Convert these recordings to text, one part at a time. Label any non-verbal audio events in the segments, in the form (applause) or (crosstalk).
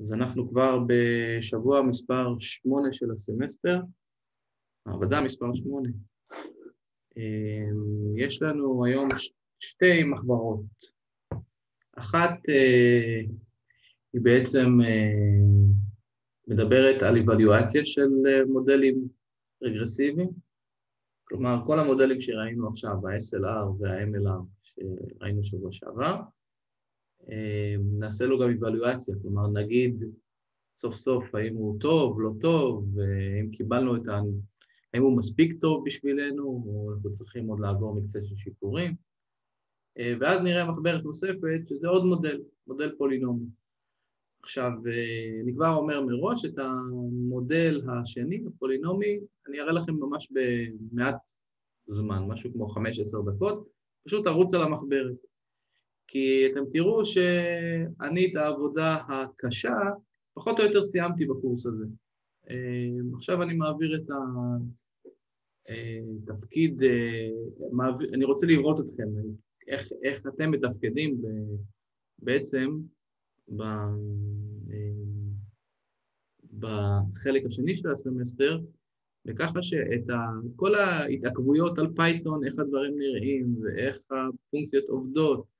אז אנחנו כבר בשבוע מספר שמונה של הסמסטר, מעבדה מספר שמונה. אמ, יש לנו היום שתי מחברות. אחת אה, היא בעצם אה, מדברת על איוולואציה של אה, מודלים רגרסיביים, כלומר כל המודלים שראינו עכשיו, ה-SLR וה-MLR שראינו שבוע שעבר, נעשה לו גם איוולואציה, כלומר נגיד סוף סוף האם הוא טוב, לא טוב, האם קיבלנו את ה... האם הוא מספיק טוב בשבילנו, או אנחנו צריכים עוד לעבור מקצה של שיפורים. ואז נראה מחברת נוספת, שזה עוד מודל, מודל פולינומי. עכשיו, אני כבר אומר מראש, את המודל השני, הפולינומי, אני אראה לכם ממש במעט זמן, משהו כמו 5-10 דקות, פשוט תרוץ על המחברת. כי אתם תראו שאני את העבודה הקשה, פחות או יותר סיימתי בקורס הזה. עכשיו אני מעביר את התפקיד, אני רוצה לראות אתכם, איך, איך אתם מתפקדים בעצם בחלק השני של הסמסטר, וככה שאת ה, כל ההתעכבויות על Python, איך הדברים נראים ואיך הפונקציות עובדות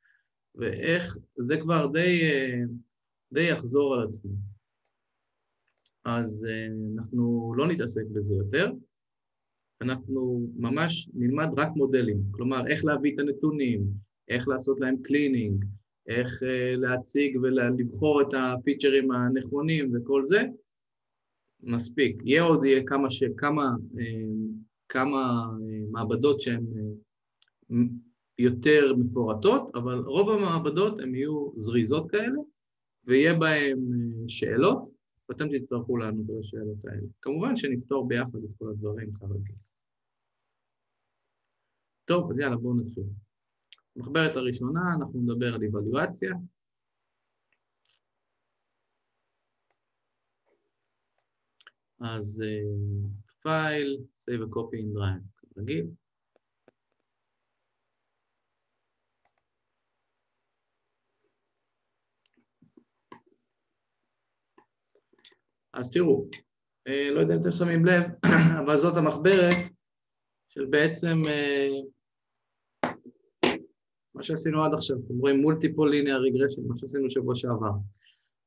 ואיך, זה כבר די, די יחזור על עצמו. אז אנחנו לא נתעסק בזה יותר, אנחנו ממש נלמד רק מודלים, כלומר איך להביא את הנתונים, איך לעשות להם cleaning, איך להציג ולבחור את הפיצ'רים הנכונים וכל זה, מספיק. יהיה עוד יהיה כמה, ש... כמה, כמה מעבדות שהן יותר מפורטות, אבל רוב המעבדות הן יהיו זריזות כאלה, ויהיה בהן שאלות, ואתם תצטרכו לענות על השאלות האלה. כמובן שנפתור ביחד את כל הדברים כרגיל. טוב, אז יאללה, בואו נתחיל. במחברת הראשונה אנחנו נדבר על איוולואציה. אז פייל, uh, save a copy in drive. אז תראו, אה, לא יודע אם אתם שמים לב, (clears throat) אבל זאת המחברת של בעצם אה, מה שעשינו עד עכשיו, אתם רואים מולטיפול ליניאר רגרשן, מה שעשינו שבוע שעבר.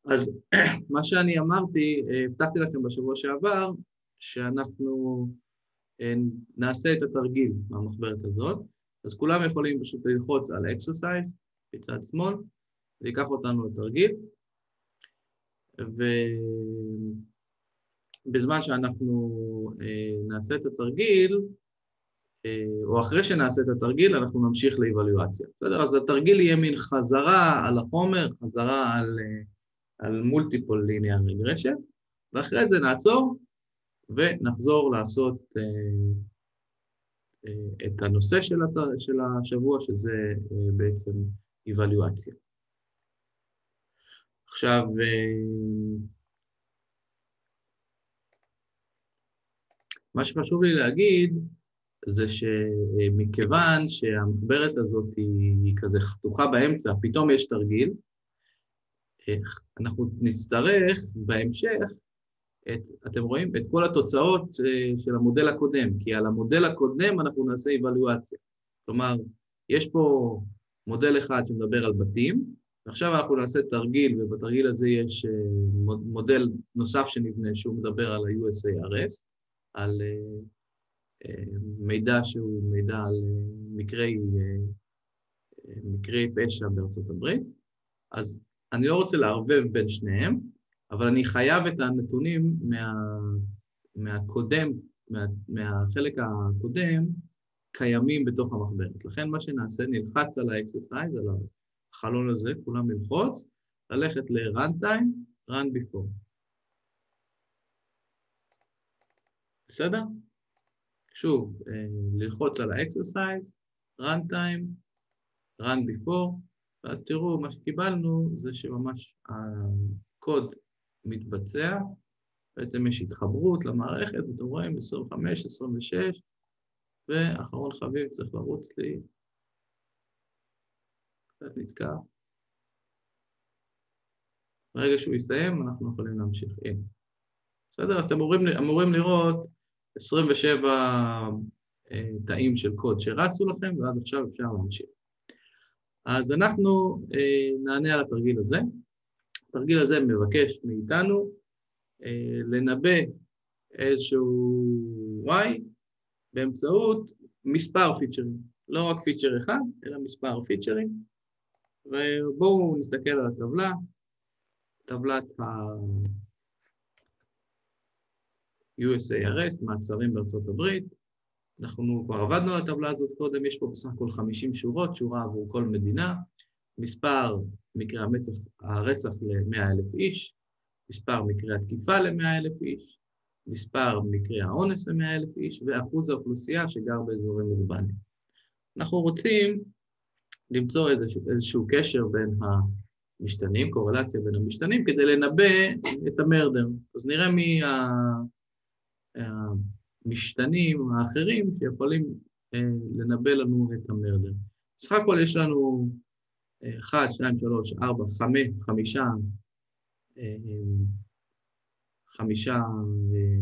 אז (clears throat) מה שאני אמרתי, אה, הבטחתי לכם בשבוע שעבר, שאנחנו נעשה את התרגיל מהמחברת הזאת, אז כולם יכולים פשוט ללחוץ על exercise בצד שמאל, זה ייקח אותנו לתרגיל, ובזמן שאנחנו נעשה את התרגיל, או אחרי שנעשה את התרגיל, אנחנו נמשיך לאבולואציה. בסדר? אז התרגיל יהיה מין חזרה על החומר, חזרה על, על מולטיפול ליניאר רגרשן, ואחרי זה נעצור ונחזור לעשות את הנושא של. של השבוע, שזה בעצם איוולואציה. עכשיו, מה שחשוב לי להגיד, זה שמכיוון שהמחברת הזאת היא, כזה חתוכה באמצע, פתאום יש תרגיל, אנחנו נצטרך בהמשך, את, אתם רואים, את כל התוצאות של המודל הקודם, כי על המודל הקודם אנחנו נעשה איוולואציה. כלומר, יש פה מודל אחד שמדבר על בתים, ועכשיו אנחנו נעשה תרגיל, ובתרגיל הזה יש מודל נוסף שנבנה שהוא מדבר על ה-USARS, על מידע שהוא מידע על מקרי, מקרי פשע בארצות הברית, אז אני לא רוצה לערבב בין שניהם, אבל אני חייב את הנתונים מה, מהקודם, מה, מהחלק הקודם, קיימים בתוך המחברת. לכן מה שנעשה, נלחץ על ה exercise, על החלון הזה, כולם ללחוץ, ללכת ל-runtime, run before. בסדר? שוב, ללחוץ על ה-exercise, run time, run before, ואז תראו, מה שקיבלנו זה שממש הקוד מתבצע, בעצם יש התחברות למערכת, ואתם רואים 25, 26, ואחרון חביב צריך לרוץ לי, קצת נתקע, ברגע שהוא יסיים, אנחנו יכולים להמשיך. הנה. בסדר? אז אתם אמורים, אמורים לראות 27 אה, תאים של קוד שרצו לכם, ועד עכשיו אפשר להמשיך. אז אנחנו אה, נענה על התרגיל הזה. התרגיל הזה מבקש מאיתנו אה, לנבא איזשהו y באמצעות מספר פיצ'רים, לא רק פיצ'ר אחד, אלא מספר פיצ'רים. ובואו נסתכל על הטבלה, טבלת ה-USARS, מעצרים בארצות הברית. אנחנו כבר עבדנו על הטבלה הזאת קודם, יש פה בסך הכל 50 שורות, שורה עבור כל מדינה, מספר מקרי המצח, הרצח ל-100,000 איש, מספר מקרי התקיפה ל-100,000 איש, מספר מקרי האונס ל-100,000 איש ואחוז האוכלוסייה שגר באזורים אורבניים. אנחנו רוצים למצוא איזשהו, איזשהו קשר בין המשתנים, קורלציה בין המשתנים, כדי לנבא את המרדר. אז נראה מי המשתנים האחרים שיכולים אה, לנבא לנו את המרדר. בסך הכל יש לנו 1, 2, 3, 4, 5, חמישה חמישה,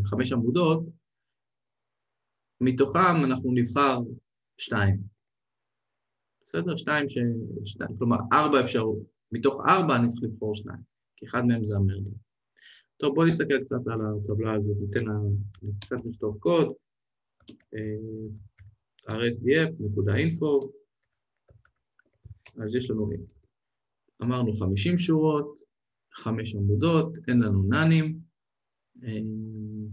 חמש עמודות, מתוכם אנחנו נבחר שתיים. בסדר? שתיים ש... שתיים, כלומר, ארבע אפשרות. מתוך ארבע אני צריך לבחור שניים, כי אחד מהם זה המרדר. טוב, בואו נסתכל קצת על הטבלה הזאת, ניתן לה... קצת לכתוב קוד. אה, rsdf.info, אז יש לנו, אמרנו 50 שורות, 5 עמודות, אין לנו נאנים. אמ,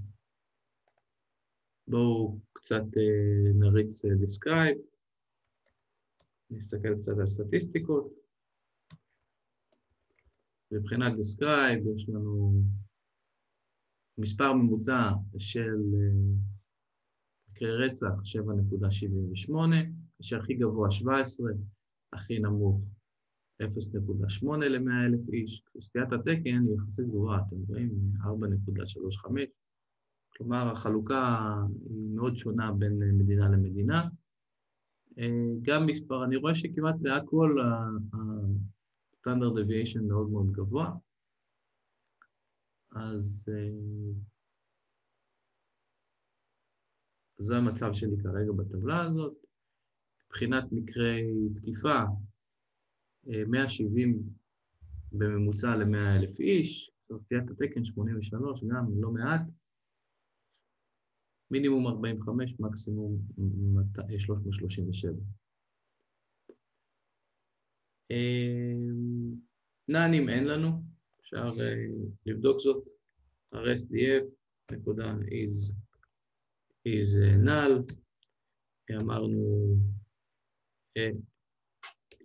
בואו קצת אה, נריץ describe, אה, נסתכל קצת על סטטיסטיקות. מבחינת describe יש לנו מספר ממוצע של אה, מקרי רצח 7.78, כאשר הכי גבוה 17, הכי נמוך 0.8 ל-100,000 איש, סטיית התקן היא יחסית גבוהה, אתם רואים? 4.35, כלומר החלוקה היא מאוד שונה בין מדינה למדינה. גם מספר, אני רואה שכמעט בהכל ה-standard deviation מאוד מאוד גבוה, אז זה המצב שלי כרגע בטבלה הזאת. מבחינת מקרי תקיפה, 170 בממוצע ל-100 אלף איש, סטיית התקן 83, גם לא מעט, מינימום 45, מקסימום 337. נאנים אין לנו, אפשר אה, לבדוק זאת, rsdf נקודה is, is null, אמרנו אה,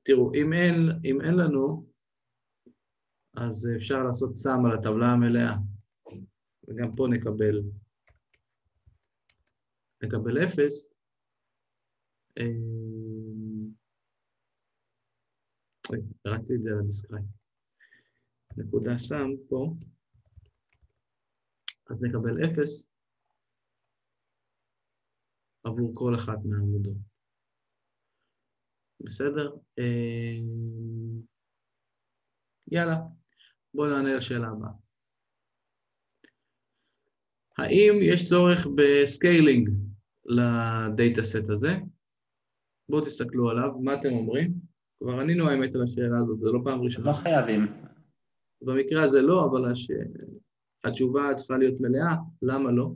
תראו, אם אין, אם אין לנו, אז אפשר לעשות sum על הטבלה המלאה, וגם פה נקבל, נקבל אפס. אמ, אוי, רציתי את זה על ה describe. נקודה sum פה, אז נקבל אפס עבור כל אחת מהעמודות. בסדר? אה, יאללה, בואו נענה לשאלה הבאה. האם יש צורך ב scaling ל data set הזה? בואו תסתכלו עליו, מה אתם אומרים? כבר ענינו האמת על השאלה הזאת, זו לא פעם ראשונה. לא חייבים. במקרה הזה לא, אבל הש... התשובה צריכה להיות מלאה, למה לא?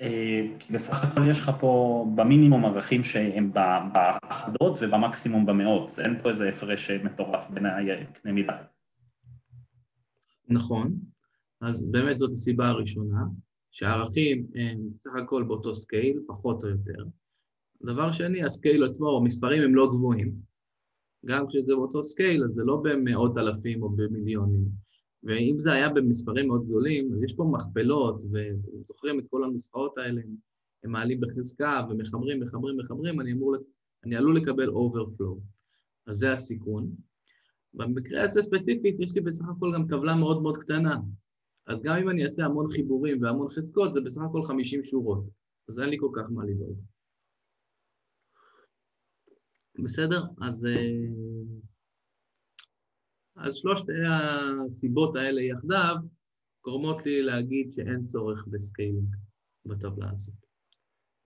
אה, כי בסך הכל יש לך פה במינימום ערכים שהם באחדות ובמקסימום במאות, אין פה איזה הפרש מטורף בין הקנה מידה. נכון, אז באמת זאת הסיבה הראשונה, שהערכים הם בסך הכל באותו scale, פחות או יותר. דבר שני, ה scale עצמו, המספרים הם לא גבוהים. גם כשזה באותו סקייל, אז זה לא במאות אלפים או במיליונים. ואם זה היה במספרים מאוד גדולים, אז יש פה מכפלות, ואתם זוכרים את כל הנוסחאות האלה, הם מעלים בחזקה ומחברים, מחברים, מחברים, אני, אמור, אני עלול לקבל overflow. אז זה הסיכון. במקרה הזה ספציפית, יש לי בסך הכל גם טבלה מאוד מאוד קטנה. אז גם אם אני אעשה המון חיבורים והמון חזקות, זה בסך הכל 50 שורות. אז אין לי כל כך מה לדאוג. בסדר? אז... אה, אז שלושת הסיבות האלה יחדיו גורמות לי להגיד שאין צורך ב scaling בטבלה הזאת.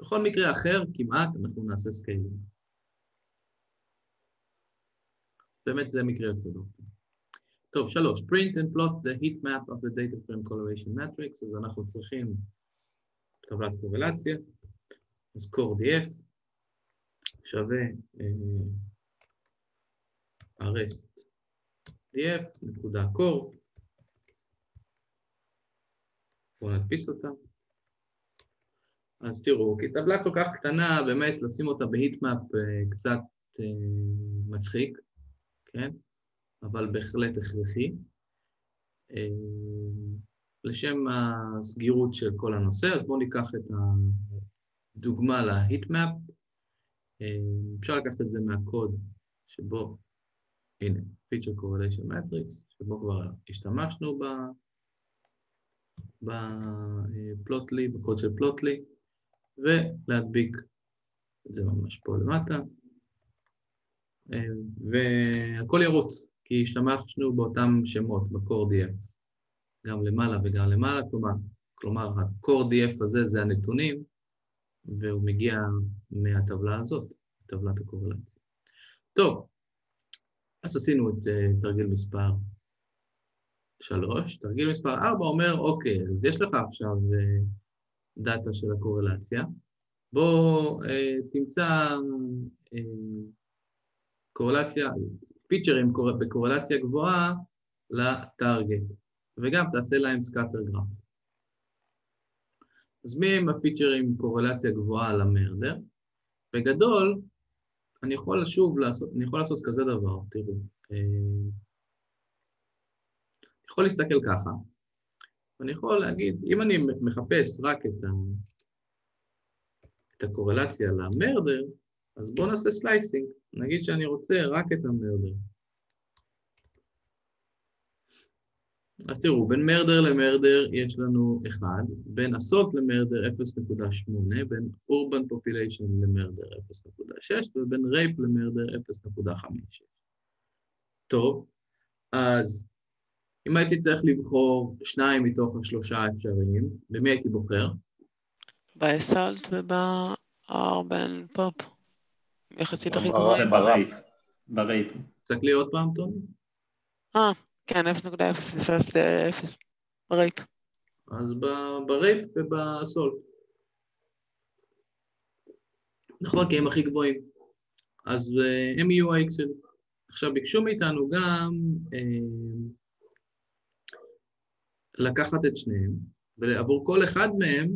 בכל מקרה אחר, כמעט, אנחנו נעשה scaling. באמת זה מקרה יוצא דופן. טוב, שלוש, print and plot the heat map of the data frame correlation matrix, אז אנחנו צריכים טבלת קורלציה, אז core df שווה uh, arrest df נקודה core, בואו נדפיס אותה. אז תראו, כי טבלה כל כך קטנה, באמת לשים אותה בהיטמאפ uh, קצת uh, מצחיק, כן? אבל בהחלט הכרחי. אה, לשם הסגירות של כל הנושא, אז בואו ניקח את הדוגמה להיטמאפ. אה, אפשר לקחת את זה מהקוד שבו, הנה, feature correlation matrix, שבו כבר השתמשנו בפלוטלי, בקוד של פלוטלי, ולהדביק את זה ממש פה למטה, אה, והכל ירוץ. כי השתמשנו באותם שמות ב-core df, גם למעלה וגם למעלה, כלומר, כלומר ה-core df הזה זה הנתונים, והוא מגיע מהטבלה הזאת, טבלת הקורלציה. טוב, אז עשינו את uh, תרגיל מספר 3. תרגיל מספר 4 אומר, אוקיי, אז יש לך עכשיו uh, דאטה של הקורלציה, בוא uh, תמצא uh, קורלציה, פיצ'רים בקורלציה גבוהה לטארגט, וגם תעשה להם סקאטר גרף. אז מי הם הפיצ'רים עם קורלציה גבוהה למרדר? בגדול, אני יכול שוב לעשות, אני יכול לעשות כזה דבר, תראו. אה, אני יכול להסתכל ככה, אני יכול להגיד, אם אני מחפש רק את, ה, את הקורלציה למרדר, אז בואו נעשה slicing. נגיד שאני רוצה רק את ה murder. אז תראו, בין murder ל murder יש לנו 1, בין assault ל murder 0.8, בין urban population ל murder 0.6 ובין rape ל murder 0.5. טוב, אז אם הייתי צריך לבחור שניים מתוך השלושה האפשריים, במי הייתי בוחר? ב assault וב urban pop. יחסית הכי גבוהים. ב rape. תסתכלי עוד פעם, טוני. אה, כן, 0.0 ב rape. אז ב rape וב assault. נכון, כי הם הכי גבוהים. אז אה, הם יהיו ה-X שלי. עכשיו, ביקשו מאיתנו גם אה, לקחת את שניהם, ועבור כל אחד מהם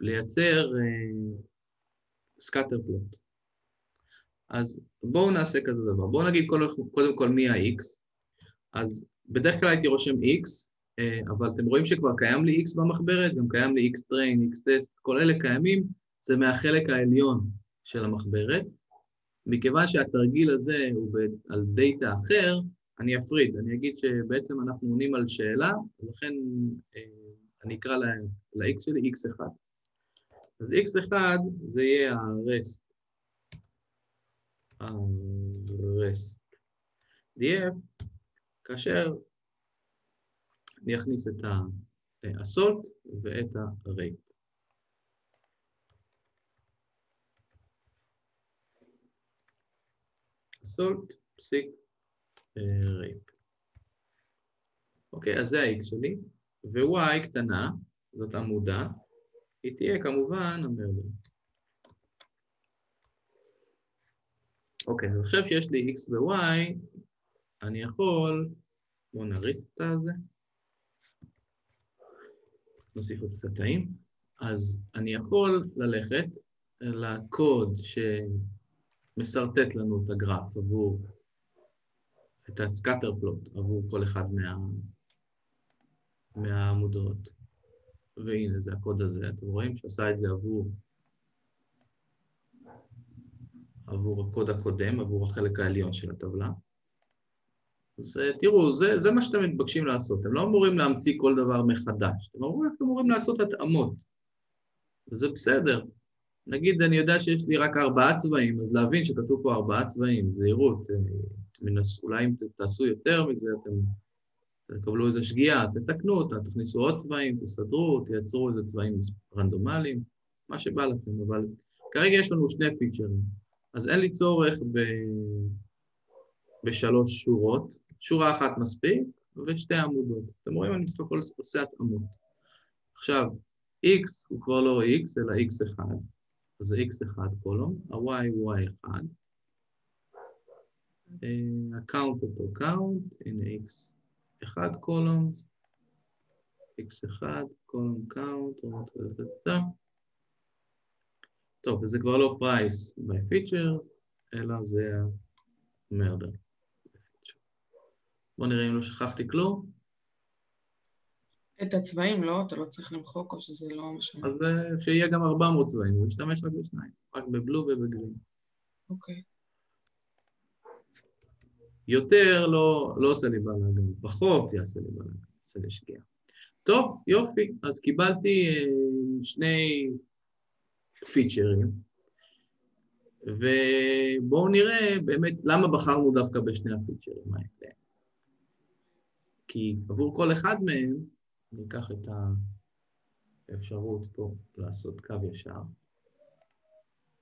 לייצר אה, סקאטר פלוט. אז בואו נעשה כזה דבר. בואו נגיד קודם כל מי ה-X. אז בדרך כלל הייתי רושם X, אה, אבל אתם רואים שכבר קיים לי X במחברת, גם קיים לי X-Train, X-Test, כל אלה קיימים, זה מהחלק העליון של המחברת. מכיוון שהתרגיל הזה הוא על דאטה אחר, אני אפריד, אני אגיד שבעצם אנחנו עונים על שאלה, ולכן אה, אני אקרא ל-X שלי X1. אז x1 זה יהיה ה-rest, ה-rest df, כאשר אני אכניס את הסולט ואת הרייפ. סולט, פסיק, רייפ. אוקיי, אז זה ה-x שלי, ו-y קטנה, זאת עמודה, היא תהיה כמובן המרדר. אוקיי, אז עכשיו שיש לי x ו-y, אני יכול, בואו נריץ את הזה, נוסיף עוד קצת טעים, אז אני יכול ללכת לקוד שמסרטט לנו את הגרף עבור, את הסקאטר פלוט עבור כל אחד מה, מהעמודות. והנה זה הקוד הזה, אתם רואים שעשה את זה עבור, עבור הקוד הקודם, עבור החלק העליון של הטבלה. אז אה, תראו, זה, זה מה שאתם מתבקשים לעשות, אתם לא אמורים להמציא כל דבר מחדש, אתם אמורים, אתם אמורים לעשות התאמות, וזה בסדר. נגיד אני יודע שיש לי רק ארבעה צבעים, אז להבין שכתוב פה ארבעה צבעים, זהירות. אה, אולי אם תעשו יותר מזה, אתם תקבלו איזו שגיאה, אז תתקנו אותה, תכניסו עוד צבעים, תסדרו, תייצרו איזה צבעים רנדומליים, מה שבא לכם, אבל כרגע יש לנו שני פיצ'רים, אז אין לי צורך ב... בשלוש שורות, שורה אחת מספיק ושתי עמודות. אתם רואים, אני בסך הכל עושה התאמות. עכשיו, x הוא כבר לא x, אלא x1, אז זה x1 column, ה-y הוא y1, ה count אותו count, הנה x1 column, x1 column count, טוב, וזה כבר לא price by features, אלא זה ה-murder. בואו נראה אם לא שכחתי כלום. את הצבעים, לא? אתה לא צריך למחוק או שזה לא משנה? אז אה, שיהיה גם 400 צבעים, הוא ישתמש רק בשניים, רק בבלו ובגרין. אוקיי. יותר לא, לא עושה לי בלאגן, פחות יעשה לי בלאגן, עושה לי שגיאה. טוב, יופי, אז קיבלתי אה, שני פיצ'רים, ובואו נראה באמת למה בחרנו דווקא בשני הפיצ'רים האלה. כי עבור כל אחד מהם, אני אקח את האפשרות פה לעשות קו ישר,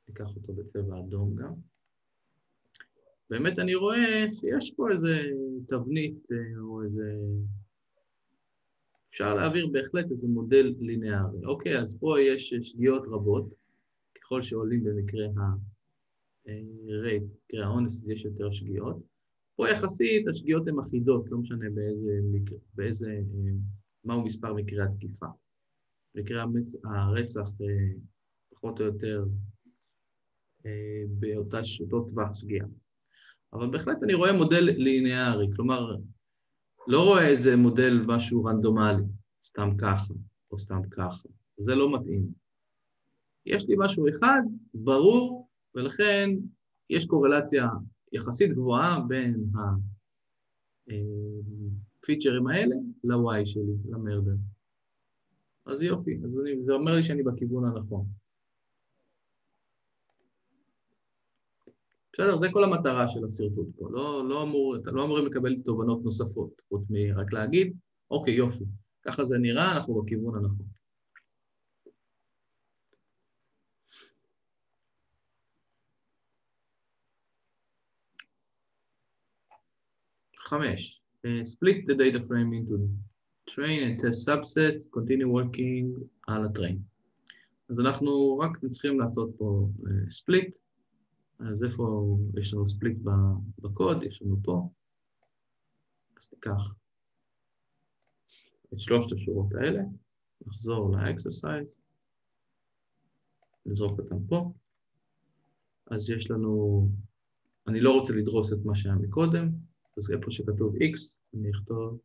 ניקח אותו בצבע אדום גם. באמת אני רואה שיש פה איזה תבנית אה, או איזה... אפשר להעביר בהחלט איזה מודל ליניארי. אוקיי, אז פה יש שגיאות רבות, ככל שעולים במקרה ה-rate, מקרה האונס, יש יותר שגיאות. פה יחסית השגיאות הן אחידות, לא משנה באיזה, באיזה מהו מספר מקרי התקיפה. מקרה המצ... הרצח אה, פחות או יותר אה, באותו טווח שגיאה. אבל בהחלט אני רואה מודל ליניארי, כלומר, לא רואה איזה מודל משהו רנדומלי, סתם ככה או סתם ככה, זה לא מתאים. יש לי משהו אחד, ברור, ולכן יש קורלציה יחסית גבוהה בין הפיצ'רים האלה ל-Y שלי, למרדר. אז יופי, אז זה אומר לי שאני בכיוון הנכון. בסדר, זה כל המטרה של השרטוט פה, לא, לא, אמור, לא אמורים לקבל תובנות נוספות, חוץ מרק להגיד, אוקיי, יופי, ככה זה נראה, אנחנו בכיוון הנכון. חמש, uh, split the data frame into train and test subset, continue working על ה-train. אז אנחנו רק צריכים לעשות פה uh, split, אז איפה יש לנו split בקוד? יש לנו פה. אז ניקח את שלושת השורות האלה, נחזור ל-exercise, נזרוק אותם פה. אז יש לנו, אני לא רוצה לדרוס את מה שהיה מקודם, אז איפה שכתוב x, אני אכתוב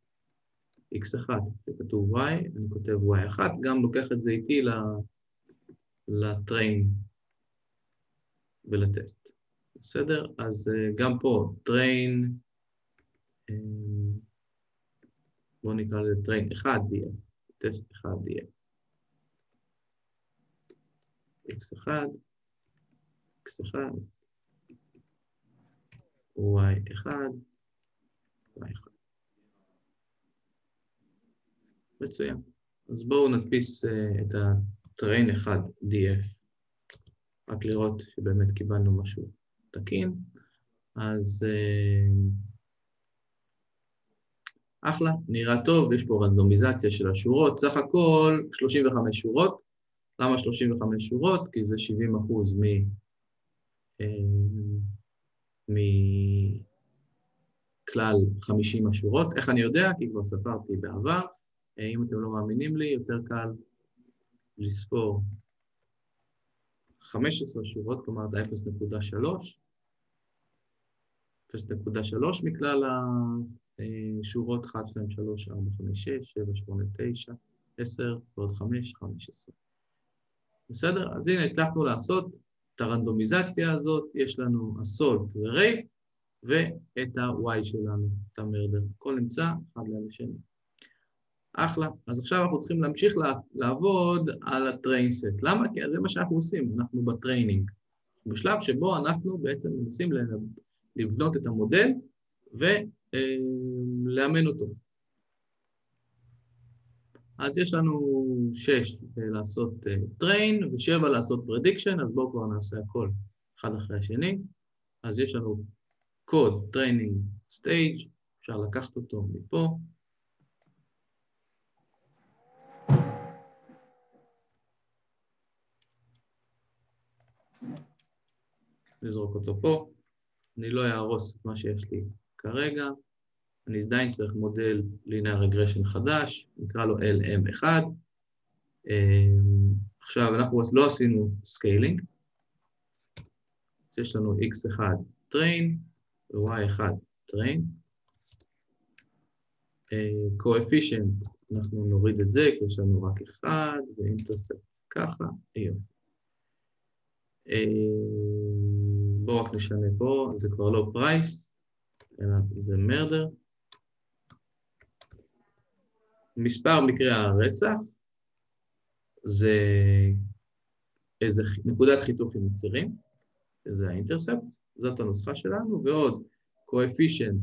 x1, וכתוב y, אני כותב y1, גם לוקח את זה איתי ל train ול test. בסדר? אז אה, גם פה train, אה, בואו נקרא לזה train 1 df, test 1 df. x1, x1, y1, מצוין. אז בואו נדפיס uh, את ה-train 1 df, רק לראות שבאמת קיבלנו משהו תקין. אז uh, אחלה, נראה טוב, יש פה רנדומיזציה של השורות, סך הכל 35 שורות. למה 35 שורות? כי זה 70 אחוז מ... Uh, מ... כלל 50 השורות. איך אני יודע? כי כבר ספרתי בעבר. אה, אם אתם לא מאמינים לי, יותר קל לספור 15 שורות, כלומר זה 0.3, 0.3 מכלל השורות 1, 2, 3, 4, 5, 6, 7, 8, 9, 10 ועוד 5, 15. בסדר? אז הנה, הצלחנו לעשות את הרנדומיזציה הזאת, יש לנו assault ו rape, ואת ה-y שלנו, את ה murder. הכל נמצא אחד ליד השני. אחלה. אז עכשיו אנחנו צריכים להמשיך לעבוד על set. למה? כי זה מה שאנחנו עושים, אנחנו ב training. בשלב שבו אנחנו בעצם מנסים לבנות את המודל ולאמן אותו. אז יש לנו שש לעשות train ושבע לעשות prediction, אז בואו כבר נעשה הכל אחד אחרי השני. אז יש לנו code training stage, אפשר לקחת אותו מפה. נזרוק אותו פה. אני לא אהרוס את מה שיש לי כרגע. אני עדיין צריך מודל linear regression חדש, נקרא לו LM1. אמ, עכשיו, אנחנו לא עשינו scaling, אז יש לנו x1 train ו-y1 train. coefficient, אנחנו נוריד את זה, כי יש לנו רק אחד, ו intercept ככה, יופי. בואו רק נשנה פה, זה כבר לא פרייס, אלא זה מרדר. מספר מקרי הרצח זה איזה נקודת חיתוך עם הצירים, שזה האינטרספט, זאת הנוסחה שלנו, ועוד קואפישנט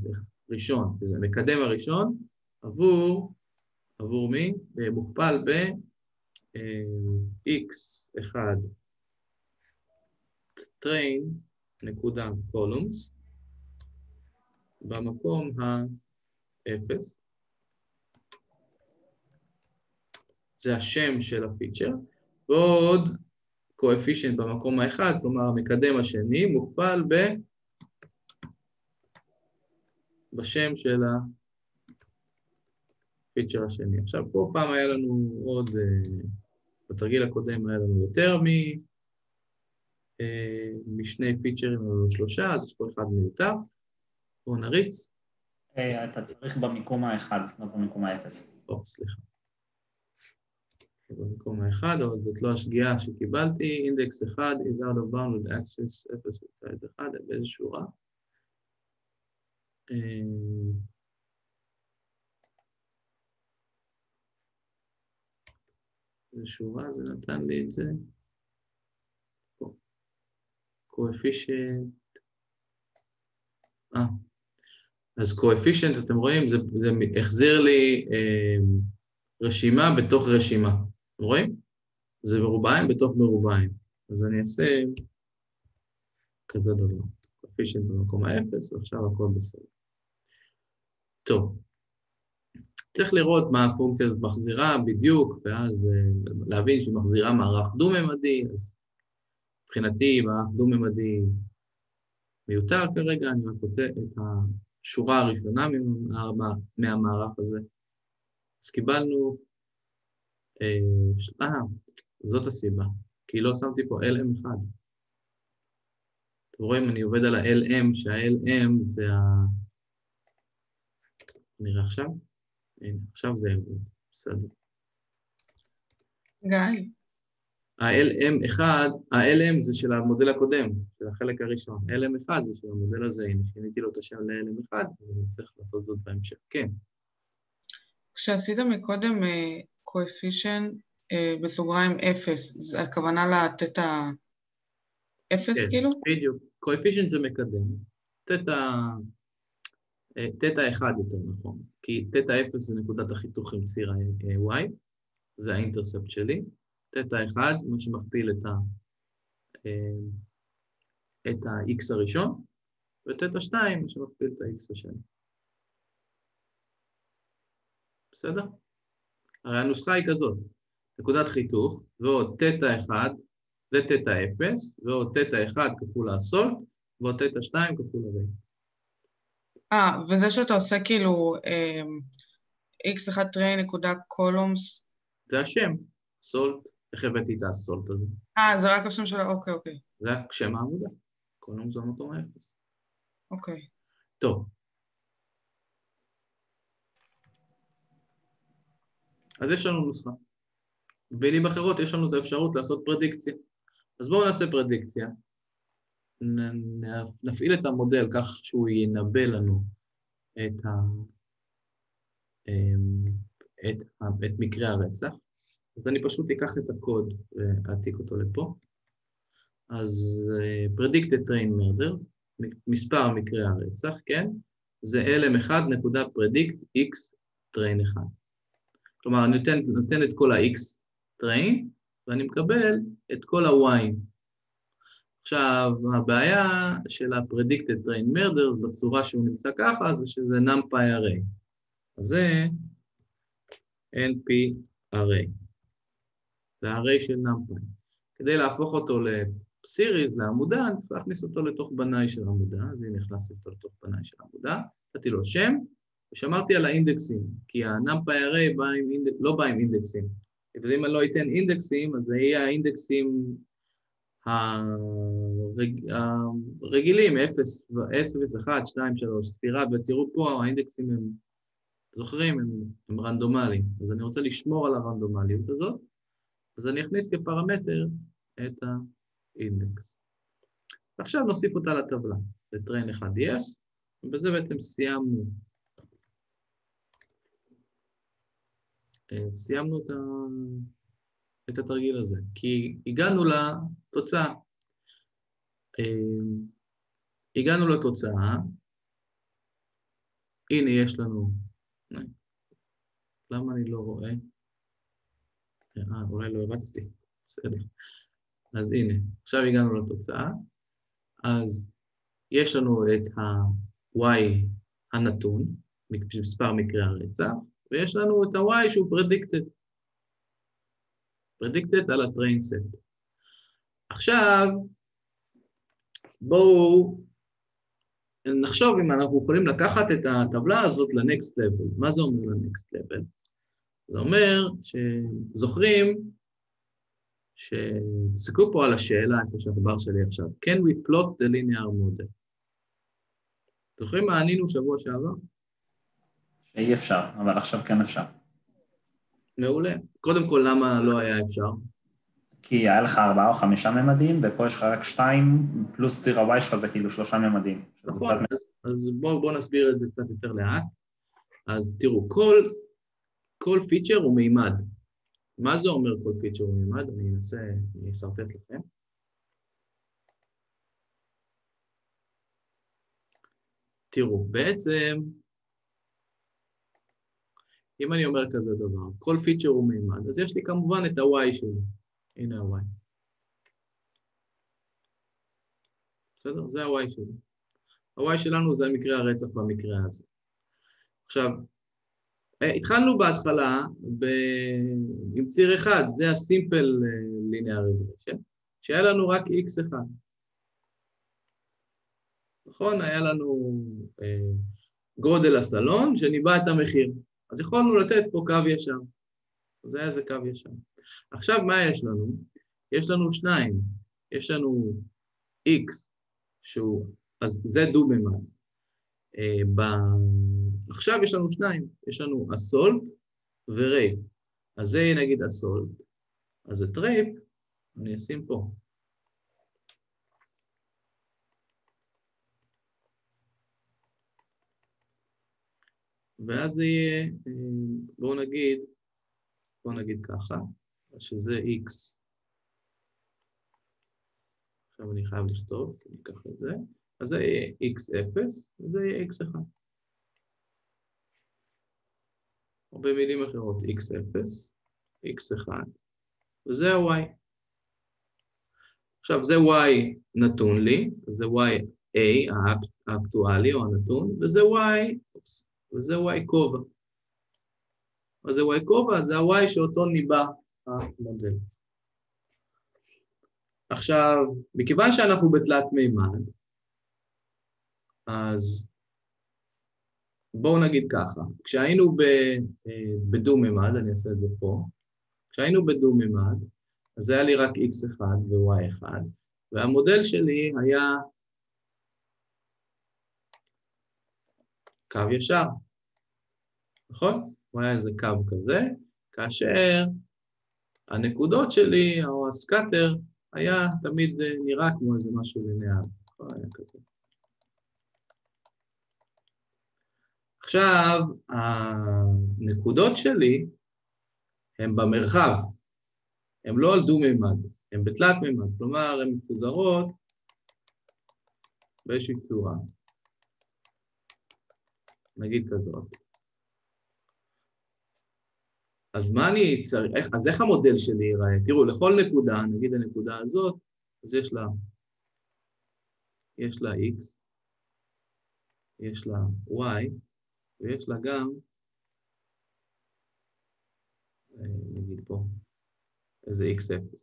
ראשון, שזה המקדם הראשון, עבור, עבור מי? מוכפל ב-x1 train נקודה columns במקום האפס. זה השם של הפיצ'ר, ועוד קואפישנט במקום האחד, כלומר המקדם השני, מוכפל ב... בשם של הפיצ'ר השני. עכשיו, פה פעם היה לנו עוד, אה, בתרגיל הקודם היה לנו יותר מ... משני פיצ'רים היו שלושה, אז יש פה אחד מיותר. בואו נריץ. אה, אתה צריך במיקום האחד, לא במיקום האפס. או, סליחה. במקום האחד, אבל זאת לא השגיאה שקיבלתי, אינדקס אחד is out of bound with access 0 בצד אחד, באיזה שורה. אה, איזה שורה זה נתן לי את זה. קואפישנט, אה, אז קואפישנט, אתם רואים, זה, זה החזיר לי אה, רשימה בתוך רשימה, אתם רואים? זה מרובעים בתוך מרובעים. אז אני אעשה כזה דבר, קואפישנט במקום האפס, ועכשיו הכל בסדר. טוב, צריך לראות מה הפונקציה הזאת מחזירה בדיוק, ואז אה, להבין שהיא מחזירה מערך דו-ממדי, אז מבחינתי מערך דו-ממדי מיותר כרגע, אני רק רוצה את השורה הראשונה מהמערך הזה. אז קיבלנו, אה, אה, זאת הסיבה, כי לא שמתי פה LM1. אתם רואים, אני עובד על ה-LM, שה-LM זה ה... נראה עכשיו? הנה, עכשיו זה LM, בסדר. גיא. ה-LM1, ה-LM זה של המודל הקודם, של החלק הראשון. LM1 זה של המודל הזה, הנה שיניתי לו את השם ל-LM1, ואני צריך לעשות זאת בהמשך. כן. כשעשית מקודם קואפישן uh, uh, בסוגריים 0, זה הכוונה לתת ה-0 כן, כאילו? בדיוק. קואפישן זה מקדם. תטא... תטא 1 יותר נכון, כי תטא 0 זה נקודת החיתוך עם ציר ה-y, זה האינטרספט שלי. תטא 1, מה שמכפיל את, ה, אה, את ה-x הראשון, ותטא 2, מה שמכפיל את ה-x השני. בסדר? הרי הנוסחה היא כזאת, נקודת חיתוך, ועוד תטא 1, זה תטא 0, ועוד תטא 1 כפול ה assault, ועוד תטא 2 כפול ה rape. אה, וזה שאתה עושה כאילו אה, x1 train נקודה columns. זה השם, assault. איך הבאתי את ה assault הזה? אה, זה רק השם של ה... אוקיי, אוקיי. זה רק שם העמודה. יום זה המקום האפס. אוקיי. טוב. אז יש לנו נוסחה. במילים אחרות, יש לנו את האפשרות לעשות פרדיקציה. אז בואו נעשה פרדיקציה. נפעיל את המודל כך שהוא ינבא לנו את, ה... אמ, את, את מקרה הרצח, אז אני פשוט אקח את הקוד ואעתיק אותו לפה. אז uh, predicted train murder, מספר מקרי הרצח, כן? זה lm1.predict x train 1. כלומר, אני נותן, נותן את כל ה-x train, ואני מקבל את כל ה-y. עכשיו, הבעיה של ה-predicted train murder בצורה שהוא נמצא ככה, זה שזה numpy array. אז זה np array. Array של numpy. כדי להפוך אותו סיריז לעמודה, אני צריך להכניס אותו לתוך בנאי של עמודה, אז הנה נכנסתי אותו לתוך בנאי של עמודה, נתתי לו שם, ושמרתי על האינדקסים, כי ה-numpy array בא עם אינדק, לא בא עם אינדקסים. ואם אני לא אתן אינדקסים, אז זה יהיה האינדקסים הרג... הרגילים, 0, 0, 1, 2, 3, ספירה, ותראו פה האינדקסים הם, זוכרים, הם, הם רנדומליים, אז אני רוצה לשמור על הרנדומליות הזאת, אז אני אכניס כפרמטר את ה... אינדקס. ועכשיו נוסיף אותה לטבלה, לטריין 1DF, ובזה בעצם סיימנו. אה, סיימנו את, ה... את התרגיל הזה, כי הגענו לתוצאה. אה, הגענו לתוצאה, הנה יש לנו, למה אני לא רואה? אה, אולי לא הרצתי, בסדר. אז הנה, עכשיו הגענו לתוצאה. אז יש לנו את ה-y הנתון, מספר מקרי הרצח, ויש לנו את ה-y שהוא predicted. predicted על ה-train set. עכשיו, בואו נחשוב אם אנחנו יכולים לקחת את הטבלה הזאת ל-next level. מה זה אומר ל-next level? זה אומר שזוכרים שתסתכלו פה על השאלה איפה שהדבר שלי עכשיו. Can we plot the linear model? זוכרים מה ענינו שבוע שעבר? שאי אפשר, אבל עכשיו כן אפשר. מעולה. קודם כל, למה לא היה אפשר? כי היה לך ארבעה או חמישה ממדים, ופה יש לך רק שתיים, פלוס ציר ה-y שלך זה כאילו שלושה ממדים. נכון, אז, אז בואו בוא נסביר את זה קצת יותר לאט. אז תראו, כל, כל פיצ'ר הוא מימד. מה זה אומר כל פיצ'ר הוא מימד? אני אנסה, אני אשרטט לכם. תראו, בעצם, אם אני אומר כזה דבר, כל פיצ'ר הוא מימד, אז יש לי כמובן את ה-y שלי. הנה ה-y. בסדר? זה ה-y שלי. ה-y שלנו זה המקרה הרצח במקרה הזה. עכשיו, התחלנו בהתחלה ב... עם ציר אחד, זה ה-simple linear regression, שהיה לנו רק x1. נכון? היה לנו אה, גודל הסלון שניבע את המחיר. אז יכולנו לתת פה קו ישר. זה היה איזה קו ישר. עכשיו מה יש לנו? יש לנו שניים. יש לנו x שהוא, אז זה דו-ממד. אה, עכשיו יש לנו שניים, יש לנו assault ו rape. אז זה נגיד assault, אז את rape אני אשים פה. ואז זה יהיה, בואו נגיד, בואו נגיד ככה, שזה x. עכשיו אני חייב לכתוב, אני אקח את זה, אז זה יהיה x0 וזה יהיה x1. או במילים אחרות x0, x1, וזה ה-y. עכשיו זה y נתון לי, זה y a האקטואלי או הנתון, וזה y, אופס, וזה y כובע. מה זה y כובע? זה ה-y שאותו ניבא המודל. עכשיו, מכיוון שאנחנו בתלת מימד, אז בואו נגיד ככה, כשהיינו אה, בדו-ממד, אני אעשה את זה פה, כשהיינו בדו-ממד, אז היה לי רק x1 ו-y1, והמודל שלי היה קו ישר, נכון? הוא היה איזה קו כזה, כאשר הנקודות שלי, או הסקאטר, היה תמיד אה, נראה כמו איזה משהו ליניארי, היה כזה. עכשיו, הנקודות שלי הן במרחב, הן לא על דו-מימד, הן בתלת מימד, כלומר, הן מפוזרות באיזושהי צורה. נגיד כזאת. אז מה אני צריך, איך, אז איך המודל שלי ייראה? תראו, לכל נקודה, נגיד הנקודה הזאת, אז יש לה, יש לה x, יש לה y, ויש לה גם, אה, נגיד פה, איזה x0.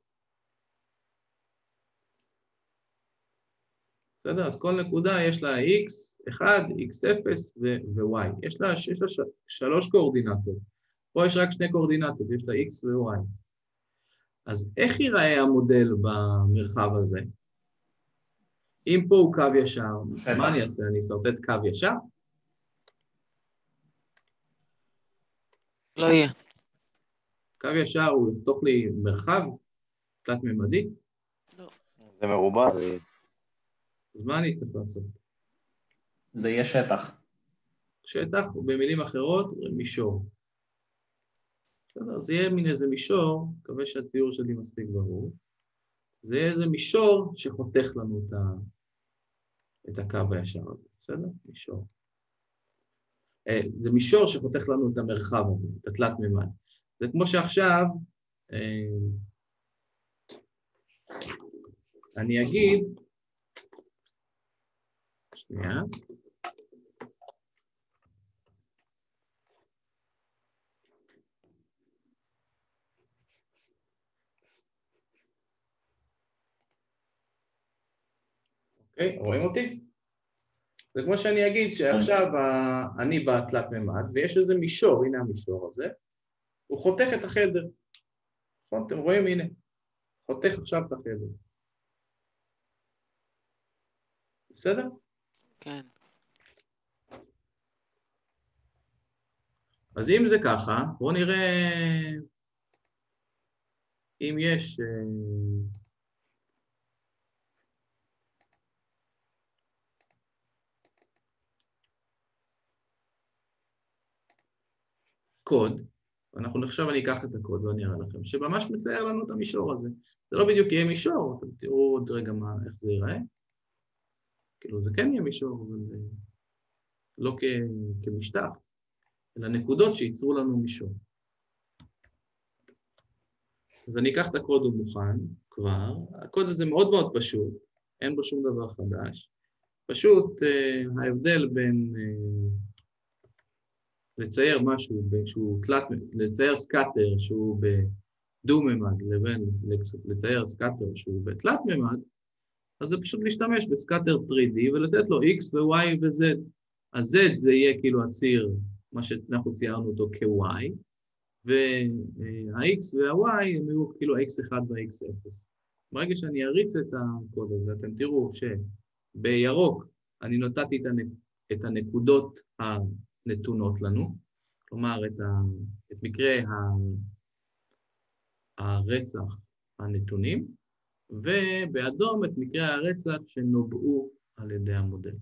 בסדר? אז כל נקודה יש לה x1, x0 ו-y. יש לה, יש לה שלוש קואורדינטות. פה יש רק שני קואורדינטות, יש לה x ו-y. אז איך ייראה המודל במרחב הזה? אם פה הוא קו ישר, מה אני אעשה? אני אשרטט קו ישר? לא יהיה. קו ישר הוא יחתוך לי מרחב תלת-ממדי? לא. זה מרובע, זה... אז מה אני צריך לעשות? זה יהיה שטח. שטח, במילים אחרות, מישור. בסדר, זה יהיה מין איזה מישור, מקווה שהציור שלי מספיק ברור. זה יהיה איזה מישור שחותך לנו את, ה... את הקו הישר הזה, בסדר? מישור. אה, זה מישור שחותך לנו את המרחב הזה, את התלת מימד. זה כמו שעכשיו, אה, אני אגיד, שנייה, אוקיי, רואים אותי? זה כמו שאני אגיד שעכשיו אני בתלת מימד ויש איזה מישור, הנה המישור הזה, הוא חותך את החדר. נכון? אתם רואים? הנה. חותך עכשיו את החדר. בסדר? כן. אז אם זה ככה, בואו נראה אם יש... קוד, ואנחנו עכשיו אני אקח את הקוד ואני אראה לכם, שממש מצייר לנו את המישור הזה. זה לא בדיוק יהיה מישור, אתם תראו עוד רגע מה, איך זה ייראה. כאילו זה כן יהיה מישור, אבל זה לא כ, כמשטח, אלא נקודות שייצרו לנו מישור. אז אני אקח את הקוד, הוא מוכן כבר. הקוד הזה מאוד מאוד פשוט, אין בו שום דבר חדש. פשוט אה, ההבדל בין אה, לצייר משהו שהוא תלת, לצייר scatter שהוא בדו-ממד לבין לצייר scatter שהוא בתלת-ממד, אז זה פשוט להשתמש ב scatter 3D ולתת לו x ו-y ו-z. ה-z זה יהיה כאילו הציר, מה שאנחנו ציירנו אותו כ-y, וה-x וה-y הם יהיו כאילו ה-x1 וה-x0. ברגע שאני אריץ את הקוד הזה, אתם תראו שבירוק אני נתתי את הנקודות נתונות לנו, כלומר את, ה, את מקרה ה, הרצח הנתונים, ובאדום את מקרי הרצח שנובעו על ידי המודל.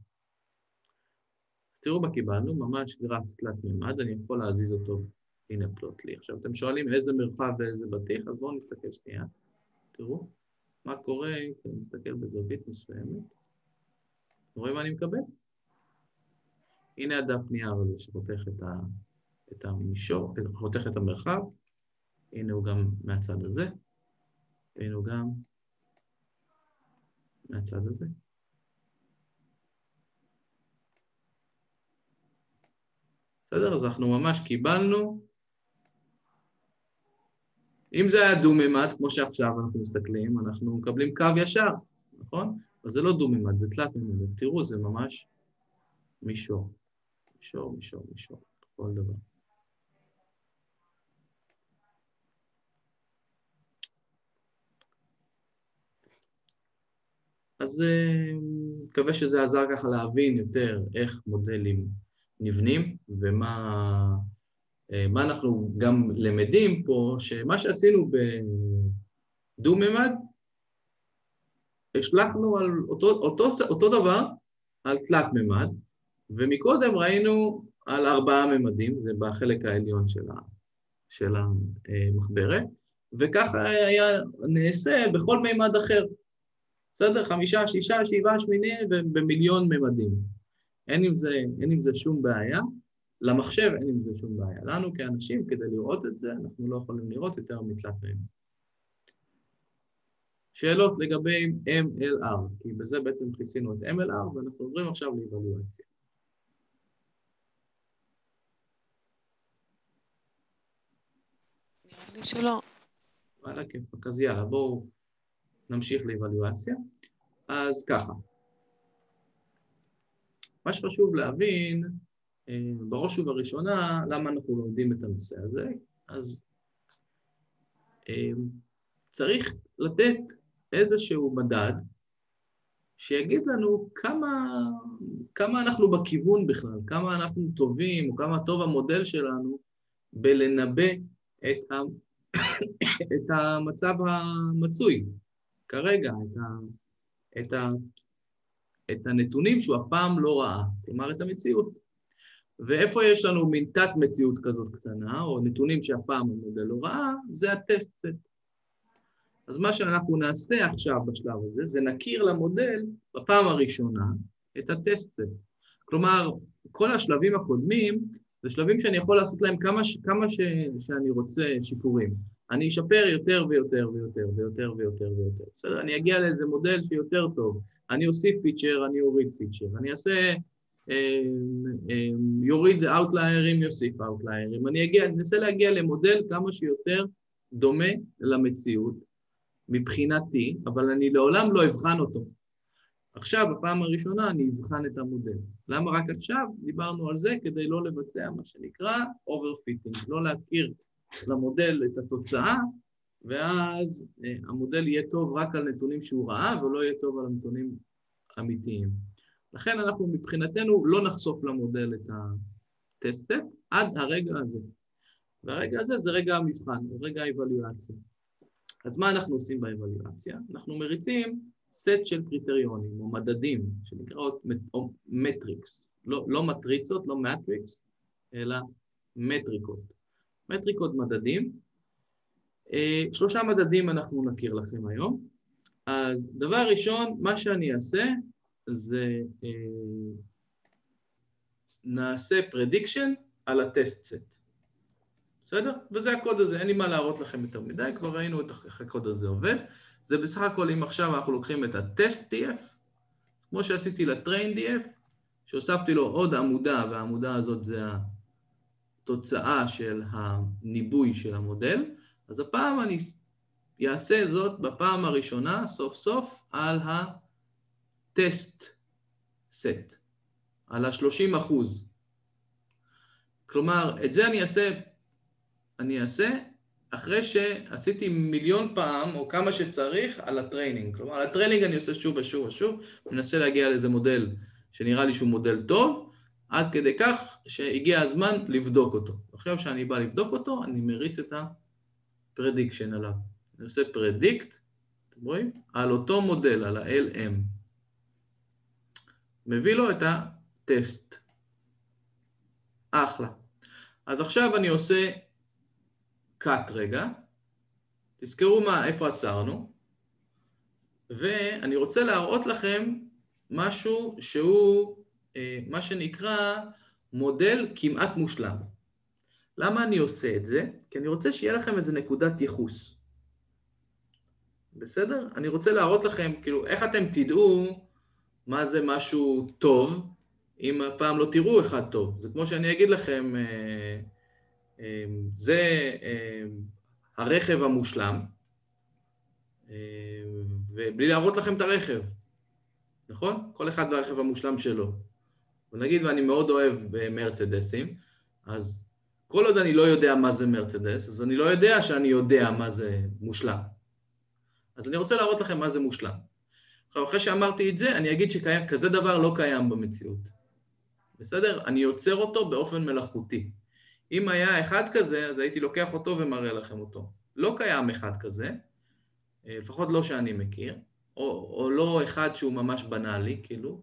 תראו מה קיבלנו, ממש גרף תלת מימד, אני יכול להזיז אותו, הנה פלוט לי. עכשיו אתם שואלים איזה מרחב ואיזה בטיח, אז בואו נסתכל שנייה. תראו מה קורה כשאני מסתכל בזווית מסוימת. רואים מה אני מקבל? הנה הדף נייר הזה שחותך את, ה, את המישור, חותך את המרחב, הנה הוא גם מהצד הזה, והנה הוא גם מהצד הזה. בסדר? אז אנחנו ממש קיבלנו, אם זה היה דו-ממד, כמו שעכשיו אנחנו מסתכלים, אנחנו מקבלים קו ישר, נכון? אבל זה לא דו-ממד, זה תלת-ממד, אז תראו, זה ממש מישור. מישור, מישור, מישור, כל דבר. אז אה, מקווה שזה עזר ככה להבין יותר איך מודלים נבנים ומה אה, אנחנו גם למדים פה, שמה שעשינו בדו-ממד, השלכנו על אותו, אותו, אותו דבר על תלת-ממד, ומקודם ראינו על ארבעה ממדים, זה בחלק העליון של, ה, של המחברת, וככה היה נעשה בכל מימד אחר. בסדר? חמישה, שישה, שבעה, שמיני ובמיליון ממדים. אין עם, זה, אין עם זה שום בעיה. למחשב אין עם זה שום בעיה. לנו כאנשים, כדי לראות את זה, אנחנו לא יכולים לראות יותר מתלת מימד. שאלות לגבי MLR, כי בזה בעצם כיסינו את MLR ואנחנו עוברים עכשיו לאיוולואציה. לי שלא. וואלה, כיפק. אז יאללה, בואו נמשיך לאיוולואציה. אז ככה, מה שחשוב להבין, אה, בראש ובראשונה, למה אנחנו לומדים את הנושא הזה, אז אה, צריך לתת איזשהו מדד שיגיד לנו כמה, כמה אנחנו בכיוון בכלל, כמה אנחנו טובים, או כמה טוב המודל שלנו בלנבא את, ה, (coughs) את המצב המצוי כרגע, את, ה, את, ה, את הנתונים שהוא אף פעם לא ראה, כלומר את המציאות. ואיפה יש לנו מין תת מציאות כזאת קטנה, או נתונים שאף פעם המודל לא ראה, זה הטסט סט. אז מה שאנחנו נעשה עכשיו בשלב הזה, זה נכיר למודל בפעם הראשונה את הטסט סט. כלומר, כל השלבים הקודמים זה שלבים שאני יכול לעשות להם כמה, כמה ש, שאני רוצה שיפורים. אני אשפר יותר ויותר ויותר ויותר ויותר ויותר. בסדר? אני אגיע לאיזה מודל שיותר טוב. אני אוסיף feature, אני אוריד feature. אני אעשה, אה, אה, יוריד אאוטליירים, יוסיף אאוטליירים. אני אגיע, אנסה להגיע למודל כמה שיותר דומה למציאות מבחינתי, אבל אני לעולם לא אבחן אותו. עכשיו, בפעם הראשונה, אני אבחן את המודל. למה רק עכשיו? דיברנו על זה כדי לא לבצע מה שנקרא overfitting, לא להכיר למודל את התוצאה, ואז אה, המודל יהיה טוב רק על נתונים שהוא ראה, ולא יהיה טוב על נתונים אמיתיים. לכן אנחנו מבחינתנו לא נחשוף למודל את הטסט עד הרגע הזה. והרגע הזה זה רגע המבחן, רגע האבליואציה. אז מה אנחנו עושים באבליואציה? אנחנו מריצים סט של קריטריונים או מדדים שנקראות מטריקס, לא, לא מטריצות, לא מטריקס, אלא מטריקות. מטריקות מדדים. אה, שלושה מדדים אנחנו נכיר לכם היום. אז דבר ראשון, מה שאני אעשה זה אה, נעשה prediction על הטסט סט. בסדר? וזה הקוד הזה, אין לי מה להראות לכם יותר מדי, כבר ראינו איך הקוד הזה עובד. זה בסך הכל אם עכשיו אנחנו לוקחים את הטסט TF, כמו שעשיתי ל train DF, שהוספתי לו עוד עמודה, והעמודה הזאת זה התוצאה של הניבוי של המודל, אז הפעם אני אעשה זאת בפעם הראשונה, סוף סוף, על ה test set, על ה-30 אחוז. כלומר, את זה אני אעשה, אני אעשה אחרי שעשיתי מיליון פעם, או כמה שצריך, על ה training. כלומר, על ה training אני עושה שוב ושוב ושוב, מנסה להגיע לאיזה מודל שנראה לי שהוא מודל טוב, עד כדי כך שהגיע הזמן לבדוק אותו. עכשיו שאני בא לבדוק אותו, אני מריץ את ה-prediction עליו. אני עושה predict, אתם רואים? על אותו מודל, על ה-LM. מביא לו את הטסט. אחלה. אז עכשיו אני עושה cut רגע, תזכרו מה, איפה עצרנו, ואני רוצה להראות לכם משהו שהוא אה, מה שנקרא מודל כמעט מושלם. למה אני עושה את זה? כי אני רוצה שיהיה לכם איזה נקודת ייחוס. בסדר? אני רוצה להראות לכם, כאילו, איך אתם תדעו מה זה משהו טוב, אם אף פעם לא תראו אחד טוב. זה כמו שאני אגיד לכם, אה, זה הרכב המושלם, ובלי להראות לכם את הרכב, נכון? כל אחד והרכב המושלם שלו. ונגיד ואני מאוד אוהב אה, מרצדסים, אז כל עוד אני לא יודע מה זה מרצדס, אז אני לא יודע שאני יודע מה זה מושלם. אז אני רוצה להראות לכם מה זה מושלם. עכשיו, אחרי שאמרתי את זה, אני אגיד שכזה דבר לא קיים במציאות. בסדר? אני יוצר אותו באופן מלאכותי. אם היה אחד כזה, אז הייתי לוקח אותו ומראה לכם אותו. לא קיים אחד כזה, אה, לפחות לא שאני מכיר, או, או לא אחד שהוא ממש בנאלי, כאילו,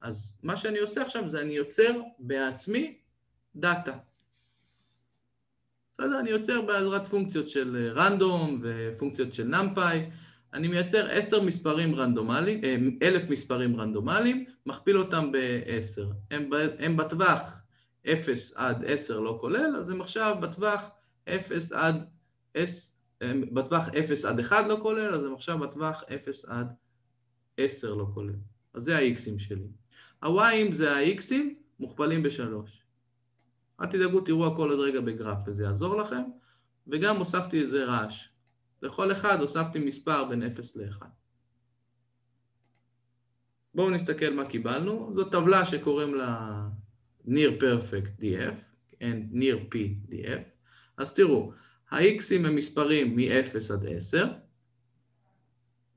אז מה שאני עושה עכשיו זה אני יוצר בעצמי דאטה. בסדר, אני יוצר בעזרת פונקציות של רנדום ופונקציות של נמפאי, אני מייצר עשר מספרים רנדומליים, אה, אלף מספרים רנדומליים, מכפיל אותם בעשר. הם, הם בטווח 0 עד 10 לא כולל, אז הם עכשיו בטווח 0 עד 10, בטווח 0 עד 1 לא כולל, אז הם עכשיו בטווח 0 עד 10 לא כולל. אז זה ה-x'ים שלי. ה-y'ים זה ה-x'ים מוכפלים בשלוש. אל תדאגו, תראו הכל עוד רגע בגרף וזה יעזור לכם, וגם הוספתי איזה רעש. לכל אחד הוספתי מספר בין 0 ל-1. בואו נסתכל מה קיבלנו. זו טבלה שקוראים לה near perfect df, כן, near p df. אז תראו, ה-x'ים הם מספרים מ-0 עד 10,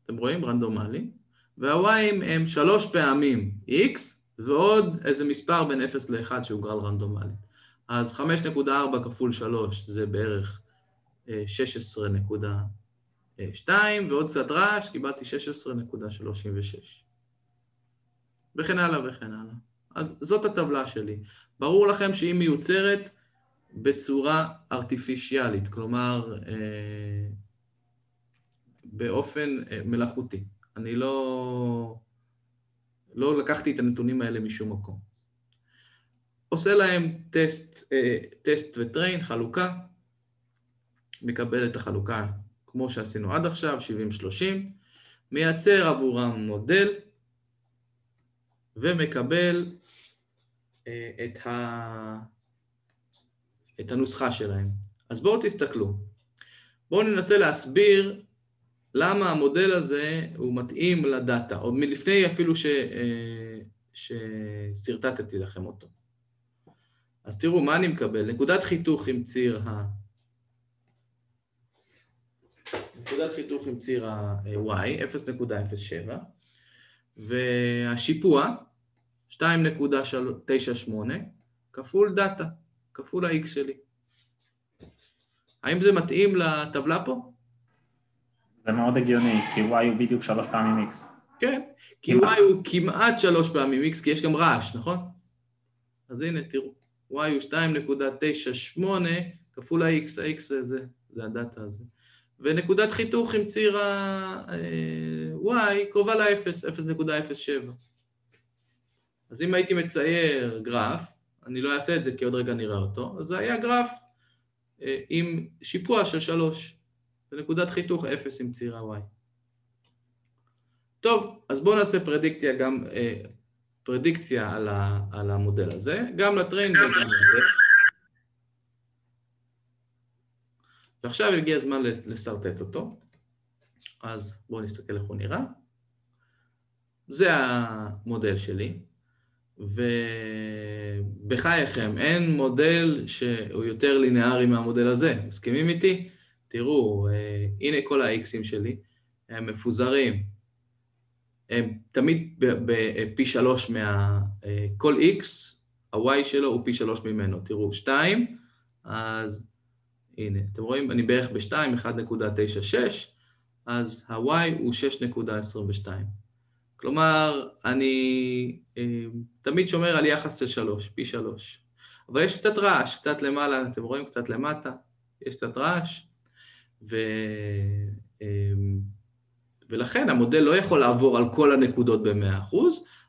אתם רואים? רנדומלי, וה-y'ים הם שלוש פעמים x ועוד איזה מספר בין 0 ל-1 שהוא גרל רנדומלי. אז 5.4 כפול 3 זה בערך 16.2, ועוד קצת רעש, קיבלתי 16.36. וכן הלאה וכן הלאה. אז זאת הטבלה שלי. ברור לכם שהיא מיוצרת בצורה ארטיפישיאלית, כלומר אה, באופן אה, מלאכותי. אני לא, לא לקחתי את הנתונים האלה משום מקום. עושה להם טסט, אה, טסט וטריין, חלוקה, מקבל את החלוקה כמו שעשינו עד עכשיו, 70-30, מייצר עבורם מודל ומקבל אה, את, ה... את הנוסחה שלהם. אז בואו תסתכלו. בואו ננסה להסביר למה המודל הזה הוא מתאים לדאטה, עוד מלפני אפילו ש... אה, ששרטטתי לכם אותו. אז תראו מה אני מקבל, נקודת חיתוך עם ציר ה... נקודת חיתוך עם ציר ה-y, 0.07, והשיפוע, 2.98, כפול דאטה, כפול ה-x שלי. האם זה מתאים לטבלה פה? זה מאוד הגיוני, כי y הוא בדיוק שלוש פעמים x. כן, כי y הוא כמעט שלוש פעמים x, כי יש גם רעש, נכון? אז הנה, תראו, y הוא 2.98 כפול ה-x, ה-x זה, זה, הדאטה הזה. ונקודת חיתוך עם ציר ה-y קרובה ל-0, 0.07. אז אם הייתי מצייר גרף, אני לא אעשה את זה כי עוד רגע נראה אותו, אז זה היה גרף אה, עם שיפוע של 3, ונקודת חיתוך 0 עם ציר ה-y. טוב, אז בואו נעשה פרדיקציה גם, אה, פרדיקציה על, המודל הזה, גם לטריין וגם לזה. ועכשיו הגיע הזמן לשרטט אותו, אז בואו נסתכל איך הוא נראה. זה המודל שלי, ובחייכם, אין מודל שהוא יותר לינארי מהמודל הזה, מסכימים איתי? תראו, אה, הנה כל ה-X'ים שלי, הם מפוזרים, הם תמיד בפי שלוש מה... אה, כל X, ה-Y שלו הוא פי שלוש ממנו, תראו, שתיים, אז הנה, אתם רואים, אני בערך ב-2, 1.96, אז ה-y הוא 6.22. כלומר, אני אה, תמיד שומר על יחס של 3, פי 3. אבל יש קצת רעש, קצת למעלה, אתם רואים קצת למטה, יש קצת רעש, ו... אה, ולכן המודל לא יכול לעבור על כל הנקודות ב-100%,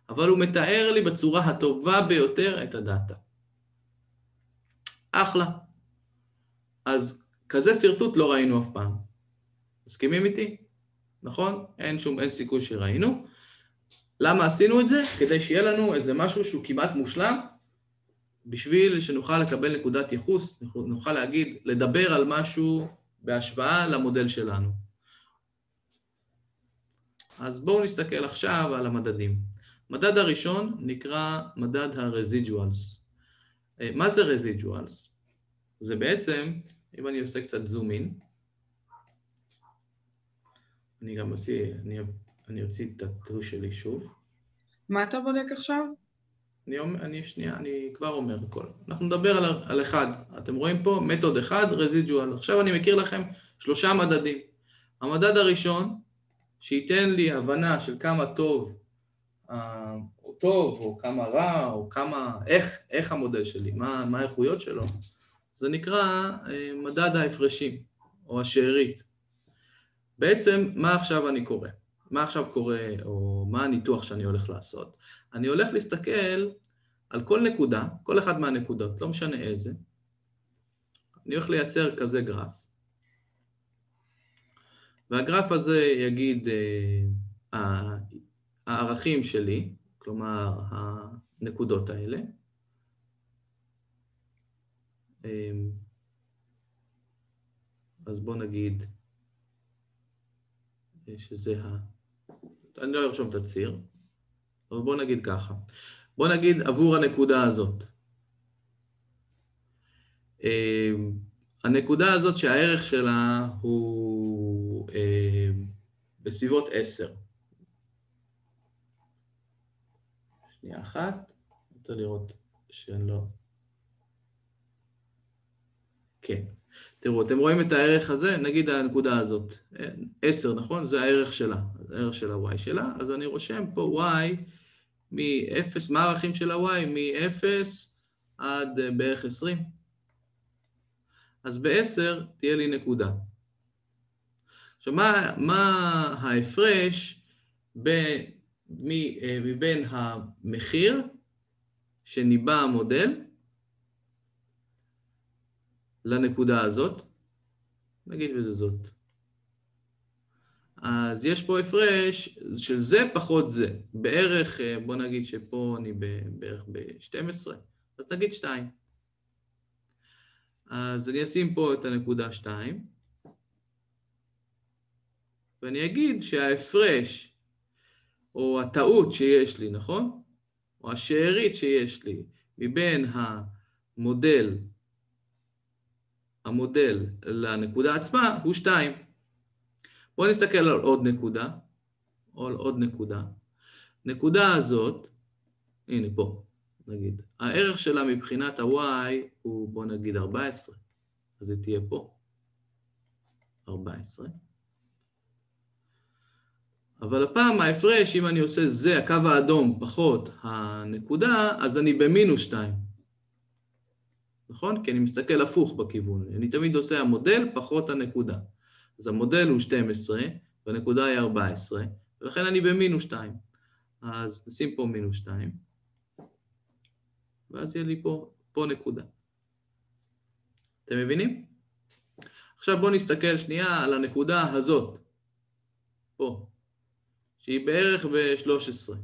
אבל הוא מתאר לי בצורה הטובה ביותר את הדאטה. אחלה. אז כזה שרטוט לא ראינו אף פעם. מסכימים איתי? נכון? אין שום, אין סיכוי שראינו. למה עשינו את זה? כדי שיהיה לנו איזה משהו שהוא כמעט מושלם, בשביל שנוכל לקבל נקודת ייחוס, נוכל להגיד, לדבר על משהו בהשוואה למודל שלנו. אז בואו נסתכל עכשיו על המדדים. מדד הראשון נקרא מדד ה-residuals. אה, מה זה residuals? זה בעצם, אם אני עושה קצת זום אין, אני גם אוציא, אני, אני אוציא את הטרו שלי שוב. מה אתה בודק עכשיו? אני, אני שנייה, אני כבר אומר הכל. אנחנו נדבר על, על אחד. אתם רואים פה מתוד אחד, רזידואל. עכשיו אני מכיר לכם שלושה מדדים. המדד הראשון, שייתן לי הבנה של כמה טוב, uh, טוב, או כמה רע, או כמה, איך, איך המודל שלי, מה, מה האיכויות שלו, זה נקרא אה, מדד ההפרשים, או השארית. בעצם, מה עכשיו אני קורא? מה עכשיו קורה, או מה הניתוח שאני הולך לעשות? אני הולך להסתכל על כל נקודה, כל אחת מהנקודות, לא משנה איזה, אני הולך לייצר כזה גרף. והגרף הזה יגיד אה, הערכים שלי, כלומר הנקודות האלה. אה, אז בואו נגיד שזה ה... אני לא ארשום את הציר, אבל בואו נגיד ככה. בואו נגיד עבור הנקודה הזאת. אמ, הנקודה הזאת שהערך שלה הוא אמ, בסביבות עשר. שנייה אחת, אני רוצה לראות שאני לא... כן. תראו, אתם רואים את הערך הזה, נגיד הנקודה הזאת, עשר, נכון? זה הערך שלה, הערך של ה-y שלה, אז אני רושם פה y מ-0, מה הערכים של ה-y? מ-0 עד בערך 20. אז ב-10 תהיה לי נקודה. עכשיו, מה, מה ההפרש בין, מבין המחיר שניבא המודל לנקודה הזאת? נגיד וזה זאת. אז יש פה הפרש של זה פחות זה. בערך, אה, בוא נגיד שפה אני בערך ב-12, אז נגיד 2. אז אני אשים פה את הנקודה 2, ואני אגיד שההפרש, או הטעות שיש לי, נכון? או השארית שיש לי מבין המודל, המודל לנקודה עצמה הוא 2. בואו נסתכל על עוד נקודה, או על עוד נקודה. נקודה הזאת, הנה פה, נגיד, הערך שלה מבחינת ה-y הוא בוא נגיד 14, אז היא תהיה פה, 14. אבל הפעם ההפרש, אם אני עושה זה, הקו האדום פחות הנקודה, אז אני במינוס 2. נכון? כי אני מסתכל הפוך בכיוון. אני תמיד עושה המודל פחות הנקודה. אז המודל הוא 12, והנקודה היא 14, ולכן אני במינוס 2. אז נשים פה מינוס 2, ואז יהיה לי פה, פה נקודה. אתם מבינים? עכשיו בואו נסתכל שנייה על הנקודה הזאת, פה, שהיא בערך ב-13.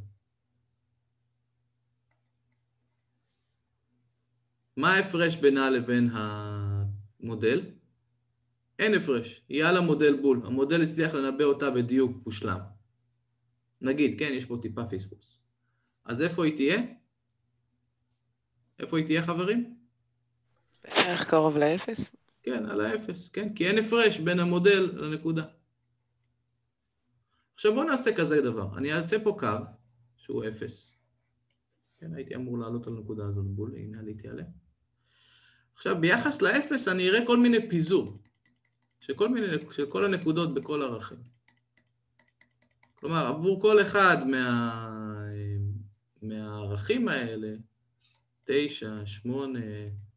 מה ההפרש בינה לבין המודל? אין הפרש, היא על המודל בול. המודל הצליח לנבא אותה בדיוק מושלם. נגיד, כן, יש פה טיפה פספוס. אז איפה היא תהיה? איפה היא תהיה, חברים? בערך קרוב לאפס. כן, על האפס, כן, כי אין הפרש בין המודל לנקודה. עכשיו בואו נעשה כזה דבר, אני אעשה פה קו שהוא אפס. כן, הייתי אמור לעלות על הנקודה הזאת בול, הנה עליתי עליה. עכשיו, ביחס לאפס אני אראה כל מיני פיזור. של כל, מיני, של כל הנקודות בכל ערכים. כלומר, עבור כל אחד מה, מהערכים האלה, 9, 8,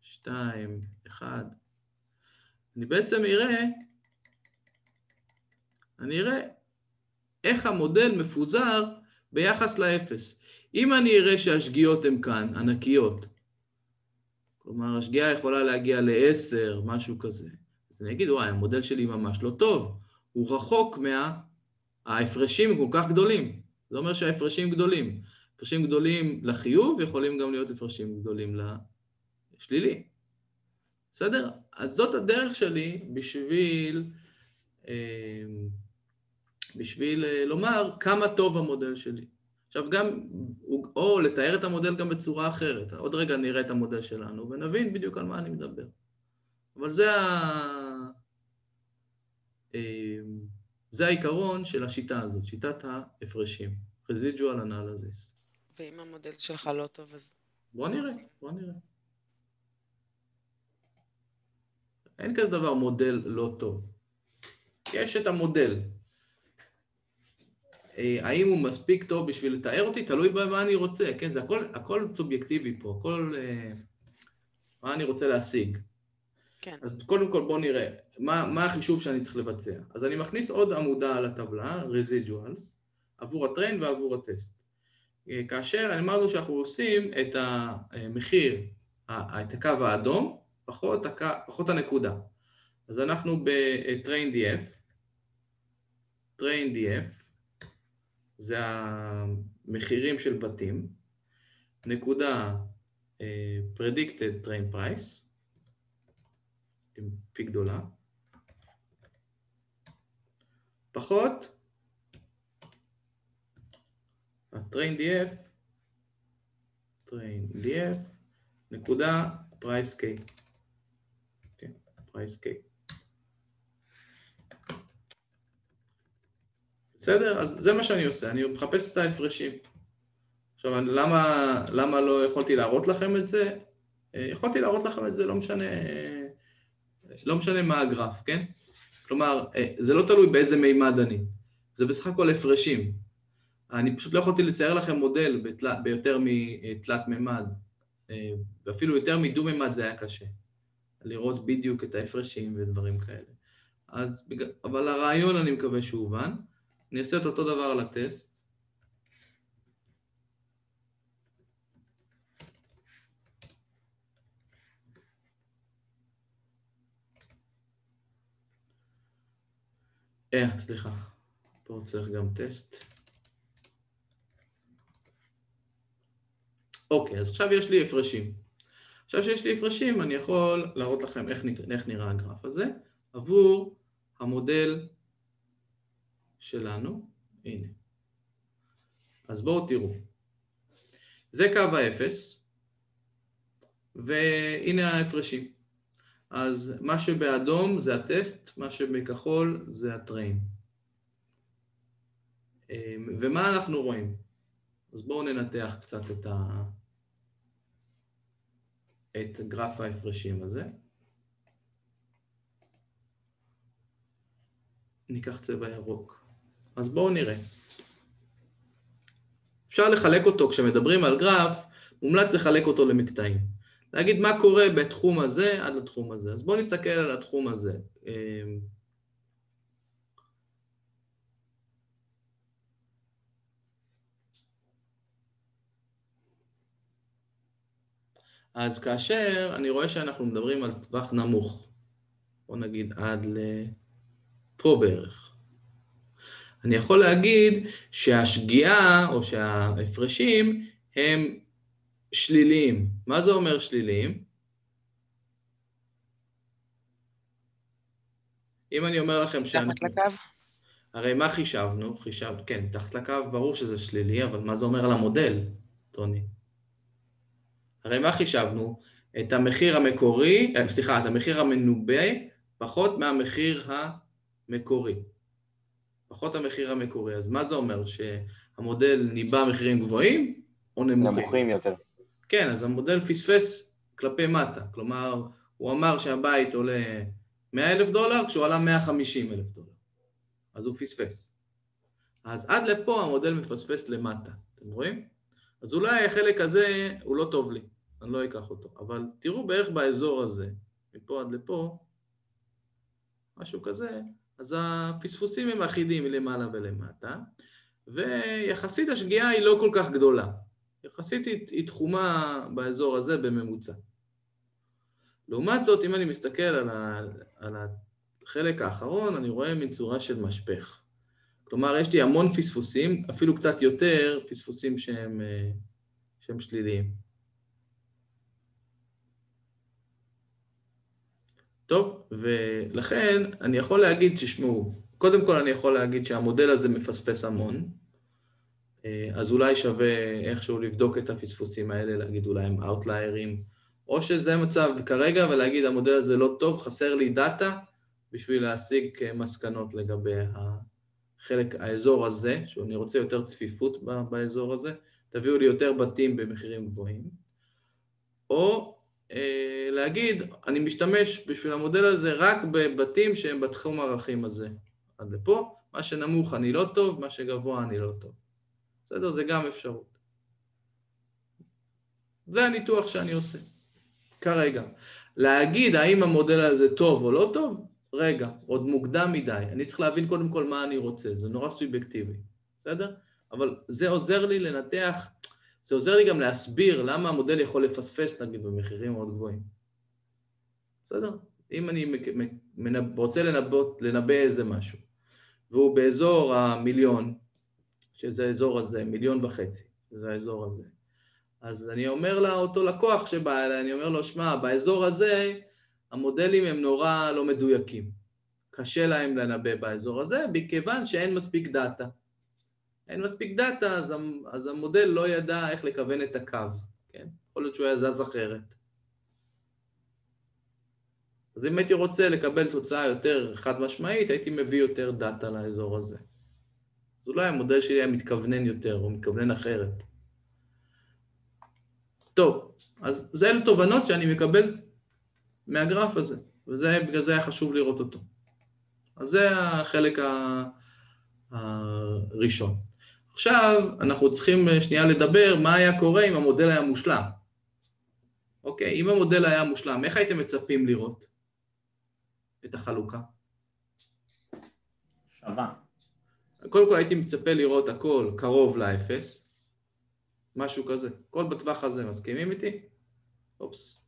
2, 1, אני בעצם אראה, אני אראה איך המודל מפוזר ביחס לאפס. אם אני אראה שהשגיאות הן כאן, ענקיות, כלומר השגיאה יכולה להגיע ל-10, משהו כזה, אני אגיד, וואי, המודל שלי ממש לא טוב, הוא רחוק מה... ההפרשים כל כך גדולים. זה אומר שההפרשים גדולים. הפרשים גדולים לחיוב יכולים גם להיות הפרשים גדולים לשלילי. בסדר? אז זאת הדרך שלי בשביל, אה, בשביל אה, לומר כמה טוב המודל שלי. עכשיו גם, או לתאר את המודל גם בצורה אחרת. עוד רגע נראה את המודל שלנו ונבין בדיוק על מה אני מדבר. אבל זה ה... אמ, זה העיקרון של השיטה הזאת, שיטת ההפרשים, residual analysis. ואם המודל שלך לא טוב, אז... בוא נראה, בוא נראה. אין כזה דבר מודל לא טוב. יש את המודל. אה, האם הוא מספיק טוב בשביל לתאר אותי? תלוי במה אני רוצה, כן? זה הכל, הכל סובייקטיבי פה, הכל... אה, מה אני רוצה להשיג. כן. אז קודם כל בואו נראה, מה, מה החישוב שאני צריך לבצע. אז אני מכניס עוד עמודה על הטבלה, residuals, עבור הטריין ועבור הטסט. אה, כאשר אמרנו שאנחנו עושים את המחיר, את הקו האדום, פחות, הקו, פחות הנקודה. אז אנחנו ב-train df, train df, זה המחירים של בתים, נקודה uh, predicted train price, עם פי גדולה, פחות ה-train df, train df, נקודה price k, כן, price k. בסדר? אז זה מה שאני עושה, אני מחפש את ההפרשים. עכשיו, למה, למה לא יכולתי להראות לכם את זה? אה, יכולתי להראות לכם את זה, לא משנה, לא משנה מה הגרף, כן? כלומר, אה, זה לא תלוי באיזה מימד אני, זה בסך הכל הפרשים. אני פשוט לא יכולתי לצייר לכם מודל בתל... ביותר מתלת מימד, אה, ואפילו יותר מדו-מימד זה היה קשה, לראות בדיוק את ההפרשים ודברים כאלה. אז, אבל הרעיון אני מקווה שהובן. אני אעשה את אותו דבר על הטסט. אה, סליחה, פה צריך גם טסט. אוקיי, אז עכשיו יש לי הפרשים. עכשיו שיש לי הפרשים, אני יכול להראות לכם איך, איך נראה הגרף הזה עבור המודל שלנו, הנה. אז בואו תראו. זה קו האפס, והנה ההפרשים. אז מה שבאדום זה הטסט, מה שבכחול זה הטריין. אמ, ומה אנחנו רואים? אז בואו ננתח קצת את, ה... את גרף ההפרשים הזה. ניקח צבע ירוק. אז בואו נראה. אפשר לחלק אותו, כשמדברים על גרף, מומלץ לחלק אותו למקטעים. להגיד מה קורה בתחום הזה עד לתחום הזה. אז בואו נסתכל על התחום הזה. אמ, אז כאשר אני רואה שאנחנו מדברים על טווח נמוך, בואו נגיד עד לפה בערך. אני יכול להגיד שהשגיאה או שההפרשים הם שליליים. מה זה אומר שליליים? אם אני אומר לכם שאני... תחת לקו? הרי מה חישבנו? חישב... כן, תחת לקו ברור שזה שלילי, אבל מה זה אומר על המודל, טוני? הרי מה חישבנו? את המחיר המקורי, אה, סליחה, את המחיר המנובא פחות מהמחיר המקורי. פחות המחיר המקורי. אז מה זה אומר? שהמודל ניבא מחירים גבוהים או נמוכים? נמוכים יותר. כן, אז המודל פספס כלפי מטה. כלומר, הוא אמר שהבית עולה 100 אלף דולר כשהוא עלה 150 אלף דולר. אז הוא פספס. אז עד לפה המודל מפספס למטה, אתם רואים? אז אולי החלק הזה הוא לא טוב לי, אני לא אקח אותו. אבל תראו בערך באזור הזה, מפה עד לפה, משהו כזה, אז הפספוסים הם אחידים מלמעלה ולמטה, ויחסית השגיאה היא לא כל כך גדולה. יחסית היא, היא תחומה באזור הזה בממוצע. לעומת זאת, אם אני מסתכל על, ה, על החלק האחרון, אני רואה מין צורה של משפך. כלומר, יש לי המון פספוסים, אפילו קצת יותר פספוסים שהם, אה, שהם שליליים. טוב, ולכן אני יכול להגיד, תשמעו, קודם כל אני יכול להגיד שהמודל הזה מפספס המון, אה, אז אולי שווה איכשהו לבדוק את הפספוסים האלה, להגיד אולי הם אאוטליירים, או שזה מצב כרגע ולהגיד המודל הזה לא טוב, חסר לי דאטה בשביל להשיג אה, מסקנות לגבי החלק, האזור הזה, שאני רוצה יותר צפיפות באזור הזה, תביאו לי יותר בתים במחירים גבוהים, או להגיד, אני משתמש בשביל המודל הזה רק בבתים שהם בתחום הערכים הזה עד לפה, מה שנמוך אני לא טוב, מה שגבוה אני לא טוב. בסדר? זה גם אפשרות. זה הניתוח שאני עושה, כרגע. להגיד האם המודל הזה טוב או לא טוב, רגע, עוד מוקדם מדי. אני צריך להבין קודם כל מה אני רוצה, זה נורא סובייקטיבי, בסדר? אבל זה עוזר לי לנתח, זה עוזר לי גם להסביר למה המודל יכול לפספס, נגיד, במחירים מאוד גבוהים. בסדר? אם אני רוצה לנבא, לנבא איזה משהו, והוא באזור המיליון, שזה האזור הזה, מיליון וחצי, שזה האזור הזה, אז אני אומר לאותו לקוח שבא אליי, אני אומר לו, שמע, באזור הזה המודלים הם נורא לא מדויקים. קשה להם לנבא באזור הזה, מכיוון שאין מספיק data. אין מספיק data, אז, אז המודל לא ידע איך לכוון את הקו, כן? יכול להיות שהוא היה זז אחרת. אז אם הייתי רוצה לקבל תוצאה יותר חד משמעית, הייתי מביא יותר data לאזור הזה. אז אולי המודל שלי היה מתכוונן יותר, או מתכוונן אחרת. טוב, אז זה אלה תובנות שאני מקבל מהגרף הזה, ובגלל זה היה חשוב לראות אותו. אז זה החלק הראשון. עכשיו אנחנו צריכים שנייה לדבר מה היה קורה אם המודל היה מושלם. אוקיי, אם המודל היה מושלם, איך הייתם מצפים לראות את החלוקה? שווה. קודם כל הייתי מצפה לראות הכל קרוב לאפס, משהו כזה. הכל בטווח הזה, מסכימים איתי? אופס.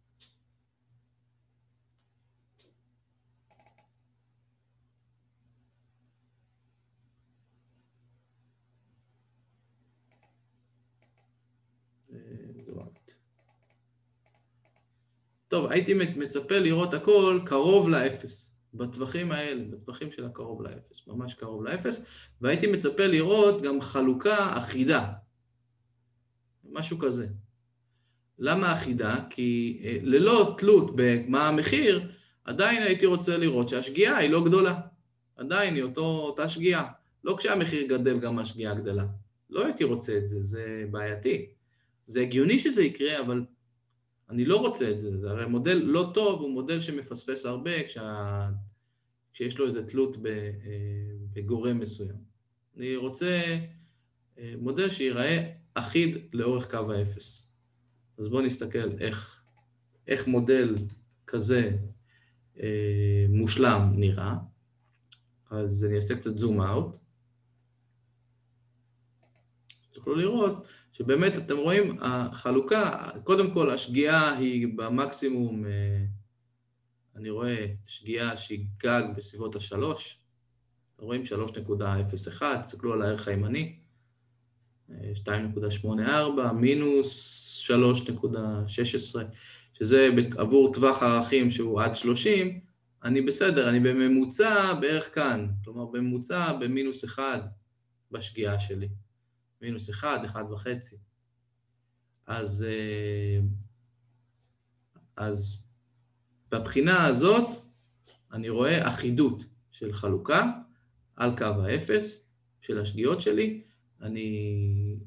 טוב, הייתי מצפה לראות הכל קרוב לאפס, בטווחים האלה, בטווחים של הקרוב לאפס, ממש קרוב לאפס, והייתי מצפה לראות גם חלוקה אחידה, משהו כזה. למה אחידה? כי אה, ללא תלות במה המחיר, עדיין הייתי רוצה לראות שהשגיאה היא לא גדולה. עדיין היא אותו, אותה שגיאה. לא כשהמחיר גדל גם השגיאה גדלה. לא הייתי רוצה את זה, זה בעייתי. זה הגיוני שזה יקרה, אבל אני לא רוצה את זה, זה הרי מודל לא טוב, הוא מודל שמפספס הרבה כשה... כשיש לו איזו תלות אה, בגורם מסוים. אני רוצה אה, מודל שייראה אחיד לאורך קו האפס. אז בואו נסתכל איך, איך מודל כזה אה, מושלם נראה. אז אני אעשה קצת זום אאוט. תוכלו לראות שבאמת אתם רואים, החלוקה, קודם כל השגיאה היא במקסימום, אה, אני רואה שגיאה שהיא גג בסביבות השלוש, אתם רואים 3.01, תסתכלו על הערך הימני, 2.84, אה, מינוס 3.16, שזה עבור טווח הערכים שהוא עד 30, אני בסדר, אני בממוצע בערך כאן, כלומר בממוצע במינוס 1 בשגיאה שלי. מינוס 1, 1 וחצי. אז, אה, אז בבחינה הזאת אני רואה אחידות של חלוקה על קו האפס של השגיאות שלי. אני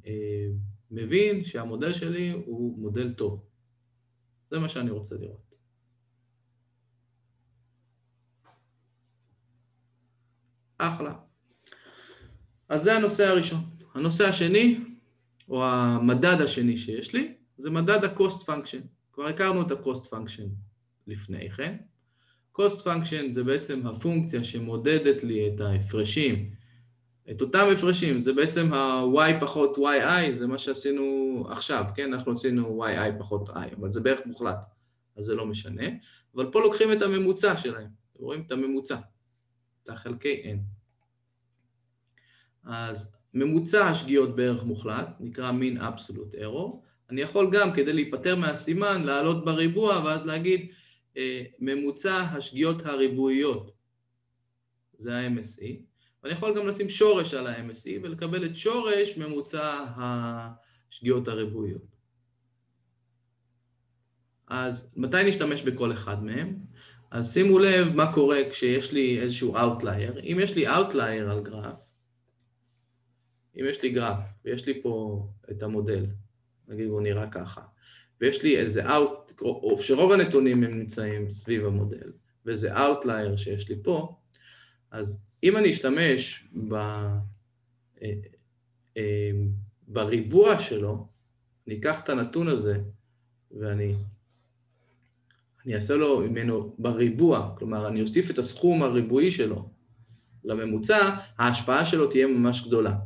אה, מבין שהמודל שלי הוא מודל טוב. זה מה שאני רוצה לראות. אחלה. אז זה הנושא הראשון. הנושא השני, או המדד השני שיש לי, זה מדד ה-cost function. כבר הכרנו את ה-cost function לפני כן. cost function זה בעצם הפונקציה שמודדת לי את ההפרשים, את אותם הפרשים, זה בעצם ה-y פחות yi, זה מה שעשינו עכשיו, כן? אנחנו עשינו yi פחות i, אבל זה בערך מוחלט, אז זה לא משנה. אבל פה לוקחים את הממוצע שלהם, אתם רואים את הממוצע, את החלקי n. אז ממוצע השגיאות בערך מוחלט, נקרא מין אבסולוט ארור. אני יכול גם, כדי להיפטר מהסימן, לעלות בריבוע ואז להגיד אה, ממוצע השגיאות הריבועיות, זה ה-MSE. ואני יכול גם לשים שורש על ה-MSE ולקבל את שורש ממוצע השגיאות הריבועיות. אז מתי נשתמש בכל אחד מהם? אז שימו לב מה קורה כשיש לי איזשהו Outlier. אם יש לי Outlier על גרף, אם יש לי גרף ויש לי פה את המודל, נגיד הוא נראה ככה, ויש לי איזה out, או שרוב הנתונים הם נמצאים סביב המודל, ואיזה outlier שיש לי פה, אז אם אני אשתמש ב, אה, אה, בריבוע שלו, אני אקח את הנתון הזה ואני אני אעשה לו ממנו בריבוע, כלומר אני אוסיף את הסכום הריבועי שלו לממוצע, ההשפעה שלו תהיה ממש גדולה.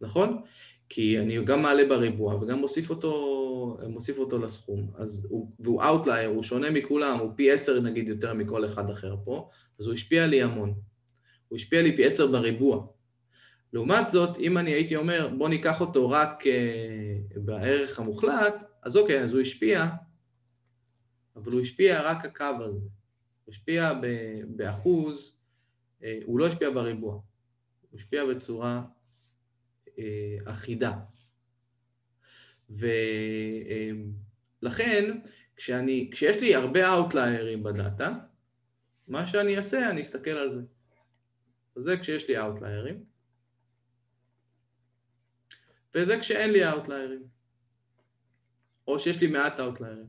נכון? כי אני גם מעלה בריבוע וגם מוסיף אותו, מוסיף אותו לסכום, אז הוא, והוא Outlier, הוא שונה מכולם, הוא פי עשר נגיד יותר מכל אחד אחר פה, אז הוא השפיע לי המון. הוא השפיע לי פי עשר בריבוע. לעומת זאת, אם אני הייתי אומר, בוא ניקח אותו רק uh, בערך המוחלט, אז אוקיי, אז הוא השפיע, אבל הוא השפיע רק הקו הזה. הוא השפיע באחוז, uh, הוא לא השפיע בריבוע, הוא השפיע בצורה אחידה. ולכן, כשאני, כשיש לי הרבה אאוטליירים בדאטה, מה שאני אעשה, אני אסתכל על זה. זה כשיש לי אאוטליירים, וזה כשאין לי אאוטליירים, או שיש לי מעט אאוטליירים.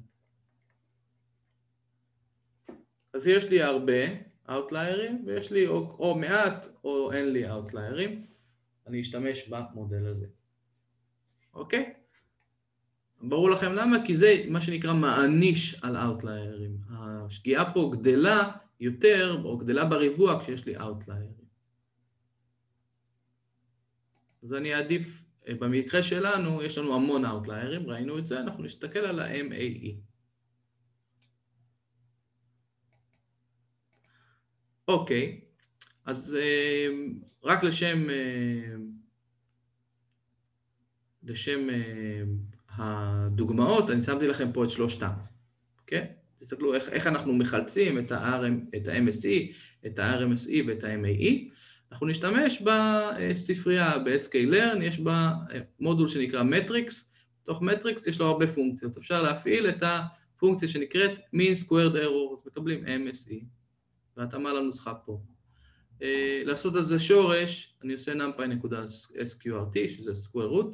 אז יש לי הרבה אאוטליירים, ויש לי או, או מעט או אין לי אאוטליירים. אני אשתמש במודל הזה. אוקיי? ברור לכם למה? כי זה מה שנקרא מעניש על אאוטליירים. השגיאה פה גדלה יותר, או גדלה בריבוע כשיש לי אאוטליירים. אז אני אעדיף, במקרה שלנו יש לנו המון אאוטליירים, ראינו את זה, אנחנו נסתכל על ה-MAE. אוקיי, אז אה, רק לשם, אה, לשם אה, הדוגמאות, אני שמתי לכם פה את שלושתם, כן? תסתכלו איך, איך אנחנו מחלצים את ה-RM, את ה-MSE, את ה-RMSE ואת ה-MAE. אנחנו נשתמש בספרייה ב-SK-Learn, יש בה מודול שנקרא מטריקס, בתוך מטריקס יש לו הרבה פונקציות, אפשר להפעיל את הפונקציה שנקראת mean squared error, אז מקבלים MSE, והתאמה לנוסחה פה. אה, לעשות על זה שורש, אני עושה numpy.sqrt, שזה square root,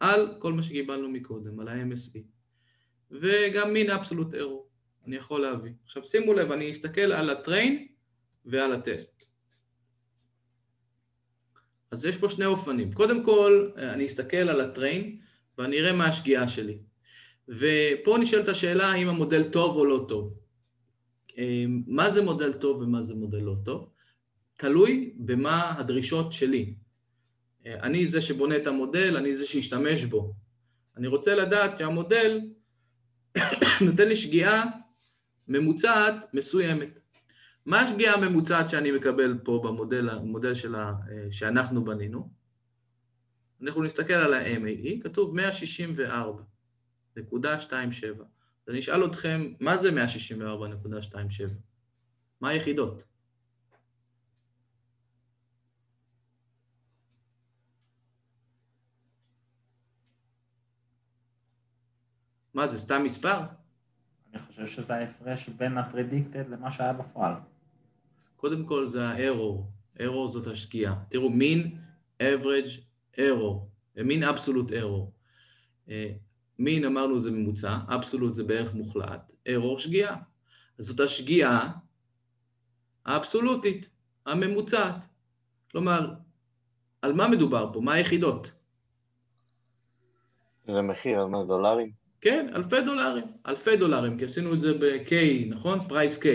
על כל מה שקיבלנו מקודם, על ה-MSE. וגם מין absolute error, אני יכול להביא. עכשיו שימו לב, אני אסתכל על הטריין ועל הטסט. אז יש פה שני אופנים. קודם כל, אני אסתכל על הטריין ואני אראה מה השגיאה שלי. ופה נשאלת השאלה האם המודל טוב או לא טוב. אה, מה זה מודל טוב ומה זה מודל לא טוב? תלוי במה הדרישות שלי. אני זה שבונה את המודל, אני זה שישתמש בו. אני רוצה לדעת שהמודל (coughs) נותן לי שגיאה ממוצעת מסוימת. מה השגיאה הממוצעת שאני מקבל פה במודל המודל שלה, שאנחנו בנינו? אנחנו נסתכל על ה-MAE, כתוב 164.27. אז אני אשאל אתכם, מה זה 164.27? מה היחידות? מה זה, סתם מספר? אני חושב שזה ההפרש בין הפרדיקטד למה שהיה בפועל. קודם כל זה ה-error, error זאת השגיאה. תראו, mean average error, mean absolute error. mean אמרנו זה ממוצע, absolute זה בערך מוחלט, error שגיאה. אז זאת השגיאה האבסולוטית, הממוצעת. כלומר, על מה מדובר פה? מה היחידות? זה מחיר, על מה דולרים? כן, אלפי דולרים, אלפי דולרים, כי עשינו את זה ב-K, נכון? פרייס K.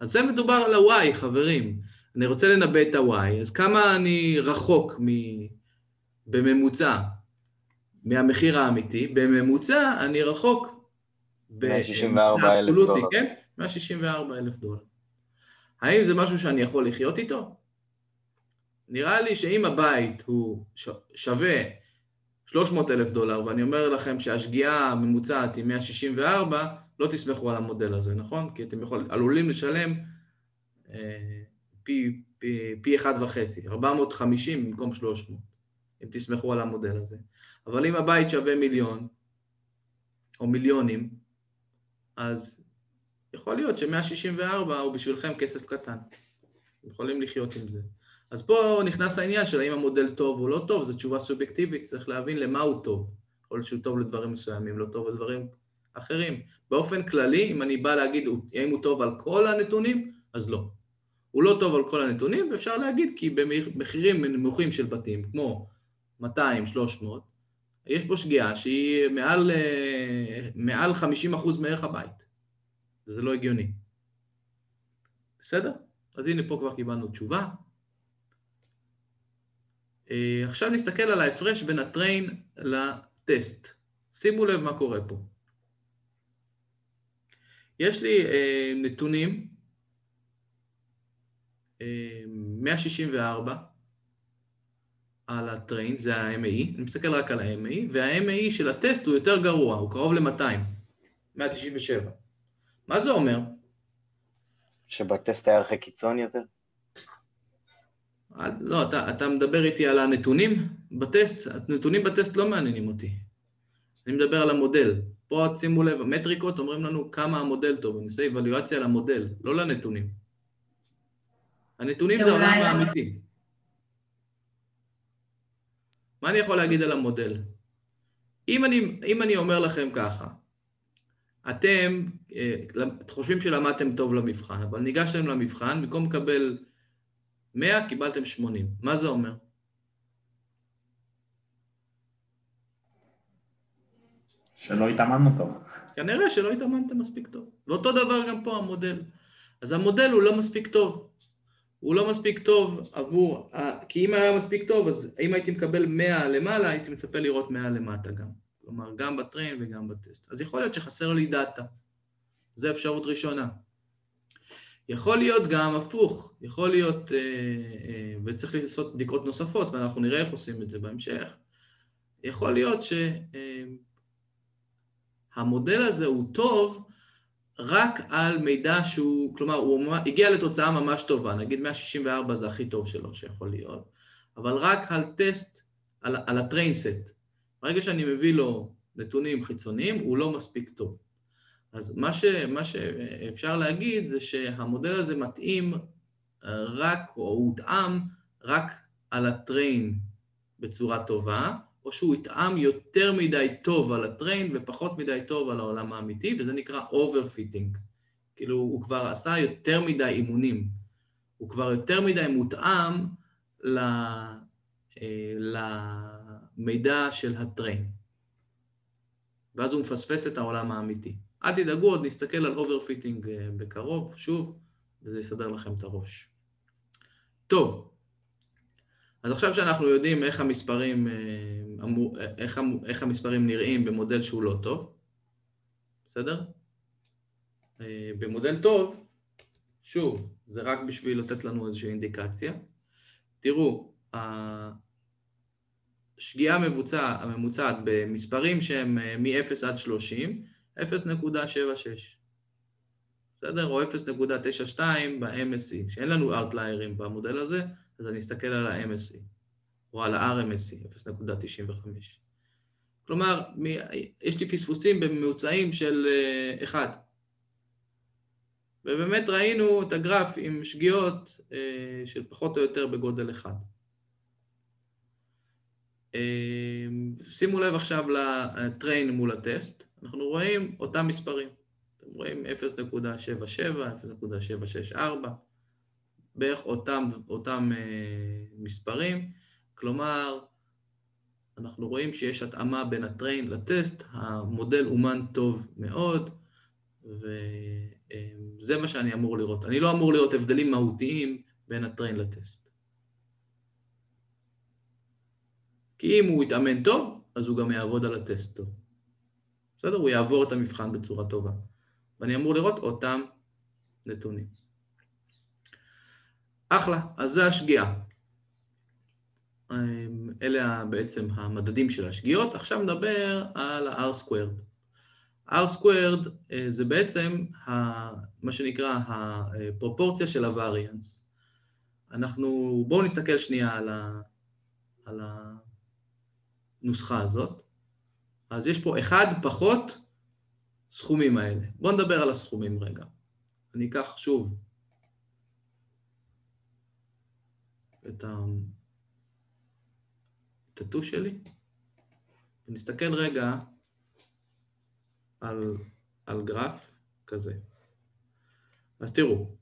אז זה מדובר על ה-Y, חברים. אני רוצה לנבא את ה-Y, אז כמה אני רחוק מ... בממוצע מהמחיר האמיתי? בממוצע אני רחוק ב... 164 אלף דולר. כן? 164 אלף דולר. האם זה משהו שאני יכול לחיות איתו? נראה לי שאם הבית הוא שווה 300 אלף דולר, ואני אומר לכם שהשגיאה הממוצעת היא 164, לא תסמכו על המודל הזה, נכון? כי אתם יכול, עלולים לשלם אה, פי, פי, פי אחד וחצי, 450 במקום 300, אם תסמכו על המודל הזה. אבל אם הבית שווה מיליון, או מיליונים, אז יכול להיות ש-164 הוא בשבילכם כסף קטן. יכולים לחיות עם זה. אז פה נכנס העניין של האם המודל טוב או לא טוב, זו תשובה סובייקטיבית, צריך להבין למה הוא טוב. יכול להיות שהוא טוב לדברים מסוימים, לא טוב לדברים אחרים. באופן כללי, אם אני בא להגיד האם הוא טוב על כל הנתונים, אז לא. הוא לא טוב על כל הנתונים, ואפשר להגיד כי במחירים נמוכים של בתים, כמו 200, 300, יש פה שגיאה שהיא מעל, אה, מעל 50% מערך הבית. זה לא הגיוני. בסדר? אז הנה פה כבר קיבלנו תשובה. אה, עכשיו נסתכל על ההפרש בין הטריין לטסט. שימו לב מה קורה פה. יש לי אה, נתונים, אה, 164 על הטריין, זה ה-MAE, אני מסתכל רק על ה-MAE, וה-MAE של הטסט הוא יותר גרוע, הוא קרוב ל-200, 197. מה זה אומר? שבטסט היה ערכי קיצון יותר? לא, אתה, אתה מדבר איתי על הנתונים בטסט, הנתונים בטסט לא מעניינים אותי. אני מדבר על המודל. פה שימו לב, המטריקות אומרים לנו כמה המודל טוב, אני עושה אבלואציה למודל, לא לנתונים. הנתונים זה העולם האמיתי. מה אני יכול להגיד על המודל? אם אני, אם אני אומר לכם ככה, אתם אה, חושבים שלמדתם טוב למבחן, אבל ניגשתם למבחן, במקום לקבל 100 קיבלתם 80. מה זה אומר? שלא התאמנו טוב. כנראה שלא התאמנתם מספיק טוב. ואותו דבר גם פה המודל. אז המודל הוא לא מספיק טוב. הוא לא מספיק טוב עבור... כי אם היה מספיק טוב, אז אם הייתי מקבל 100 למעלה, הייתי מצפה לראות 100 למטה גם. כלומר, גם בטריין וגם בטסט. אז יכול להיות שחסר לי דאטה. זו אפשרות ראשונה. יכול להיות גם הפוך, יכול להיות, אה, אה, וצריך לעשות בדיקות נוספות, ואנחנו נראה איך עושים את זה בהמשך, יכול להיות שהמודל אה, הזה הוא טוב רק על מידע שהוא, כלומר, הוא הגיע לתוצאה ממש טובה, נגיד 164 זה הכי טוב שלו שיכול להיות, אבל רק על טסט, על, על הטריינסט. ברגע שאני מביא לו נתונים חיצוניים, הוא לא מספיק טוב. אז מה, ש, מה שאפשר להגיד זה שהמודל הזה מתאים אה, רק, או הותאם רק על הטריין בצורה טובה, או שהוא יתאם יותר מדי טוב על הטריין ופחות מדי טוב על העולם האמיתי, וזה נקרא overfitting. כאילו, הוא כבר עשה יותר מדי אימונים. הוא כבר יותר מדי מותאם אה, למידע של ה train. ואז הוא מפספס את העולם האמיתי. אל תדאגו, עוד נסתכל על overfitting אה, בקרוב, שוב, וזה יסדר לכם את הראש. טוב, אז עכשיו שאנחנו יודעים איך המספרים, אה, איך, איך המספרים נראים במודל שהוא לא טוב, בסדר? אה, במודל טוב, שוב, זה רק בשביל לתת לנו איזושהי אינדיקציה. תראו, השגיאה הממוצעת במספרים שהם מ-0 עד 30, 0.76, בסדר? או 0.92 ב-MSC. כשאין לנו ארטליירים במודל הזה, אז אני אסתכל על ה-MSC, או על ה-RMSC, 0.95. כלומר, יש לי פספוסים בממוצעים של 1. אה, ובאמת ראינו את הגרף עם שגיאות אה, של פחות או יותר בגודל 1. אה, שימו לב עכשיו לטריין מול הטסט. אנחנו רואים אותם מספרים. אתם רואים 0.77, 0.764, בערך אותם, אותם אה, מספרים, כלומר, אנחנו רואים שיש התאמה בין הטריין לטסט, המודל אומן טוב מאוד, וזה מה שאני אמור לראות. אני לא אמור לראות הבדלים מהותיים בין הטריין לטסט. כי אם הוא יתאמן טוב, אז הוא גם יעבוד על הטסט טוב. בסדר? הוא יעבור את המבחן בצורה טובה. ואני אמור לראות אותם נתונים. אחלה, אז זה השגיאה. אמ, אלה בעצם המדדים של השגיאות. עכשיו נדבר על ה-R squared. R squared אה, זה בעצם מה שנקרא הפרופורציה של ה-variance. אנחנו, בואו נסתכל שנייה על, ה, על הנוסחה הזאת. אז יש פה אחד פחות סכומים האלה. בואו נדבר על הסכומים רגע. אני אקח שוב את הטאטו שלי, ונסתכל רגע על, על גרף כזה. אז תראו,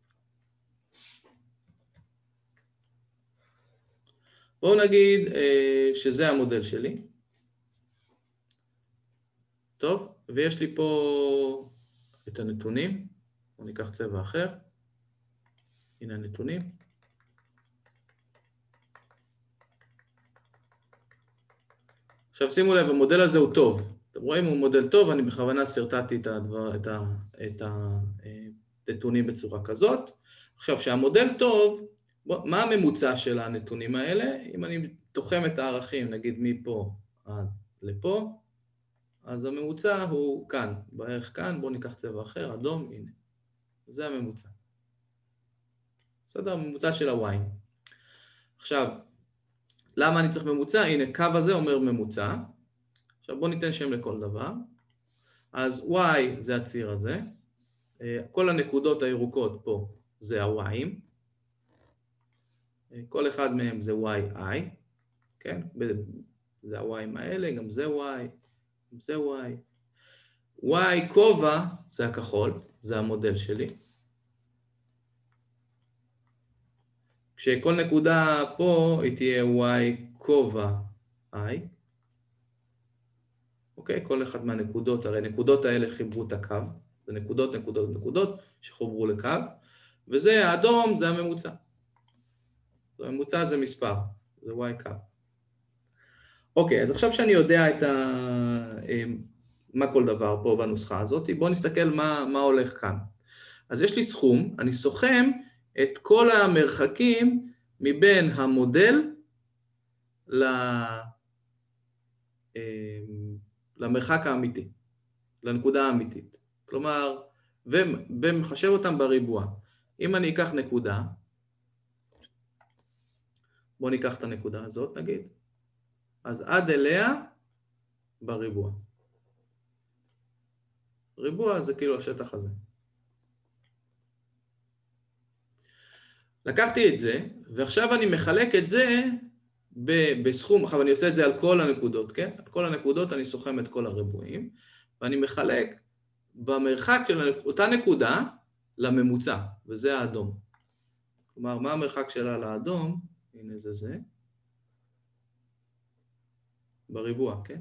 בואו נגיד אה, שזה המודל שלי, טוב, ויש לי פה את הנתונים. בואו ניקח צבע אחר. הנה הנתונים. עכשיו שימו לב, המודל הזה הוא טוב. אתם רואים, הוא מודל טוב, אני בכוונה שרטטתי את, הדבר, את, ה, את הנתונים בצורה כזאת. עכשיו, כשהמודל טוב, מה הממוצע של הנתונים האלה? אם אני תוחם את הערכים, נגיד מפה עד לפה, אז הממוצע הוא כאן, בערך כאן, בואו ניקח צבע אחר, אדום, הנה. זה הממוצע. בסדר? הממוצע של ה-Y. עכשיו, למה אני צריך ממוצע? הנה, קו הזה אומר ממוצע. עכשיו בואו ניתן שם לכל דבר. אז Y זה הציר הזה, כל הנקודות הירוקות פה זה ה-Y'ים, כל אחד מהם זה YI, כן? זה ה-Y'ים האלה, גם זה Y, זה Y. Y כובע זה הכחול, זה המודל שלי. כשכל נקודה פה היא תהיה y כובע i, אוקיי? כל אחד מהנקודות, הרי הנקודות האלה חיברו את הקו, זה נקודות, נקודות, נקודות שחוברו לקו, וזה האדום, זה הממוצע. הממוצע זה מספר, זה y קו. אוקיי, אז עכשיו שאני יודע את ה... מה כל דבר פה בנוסחה הזאת, בואו נסתכל מה, מה הולך כאן. אז יש לי סכום, אני סוכם את כל המרחקים מבין המודל אמ, למרחק האמיתי, לנקודה האמיתית. כלומר, ומחשב אותם בריבוע. אם אני אקח נקודה, בואו ניקח את הנקודה הזאת נגיד, אז עד אליה בריבוע. ריבוע זה כאילו השטח הזה. לקחתי את זה, ועכשיו אני מחלק את זה בסכום, עכשיו אני עושה את זה על כל הנקודות, כן? על כל הנקודות אני סוכם את כל הריבועים, ואני מחלק במרחק של אותה נקודה לממוצע, וזה האדום. כלומר, מה המרחק שלה לאדום? הנה זה זה. בריבוע, כן?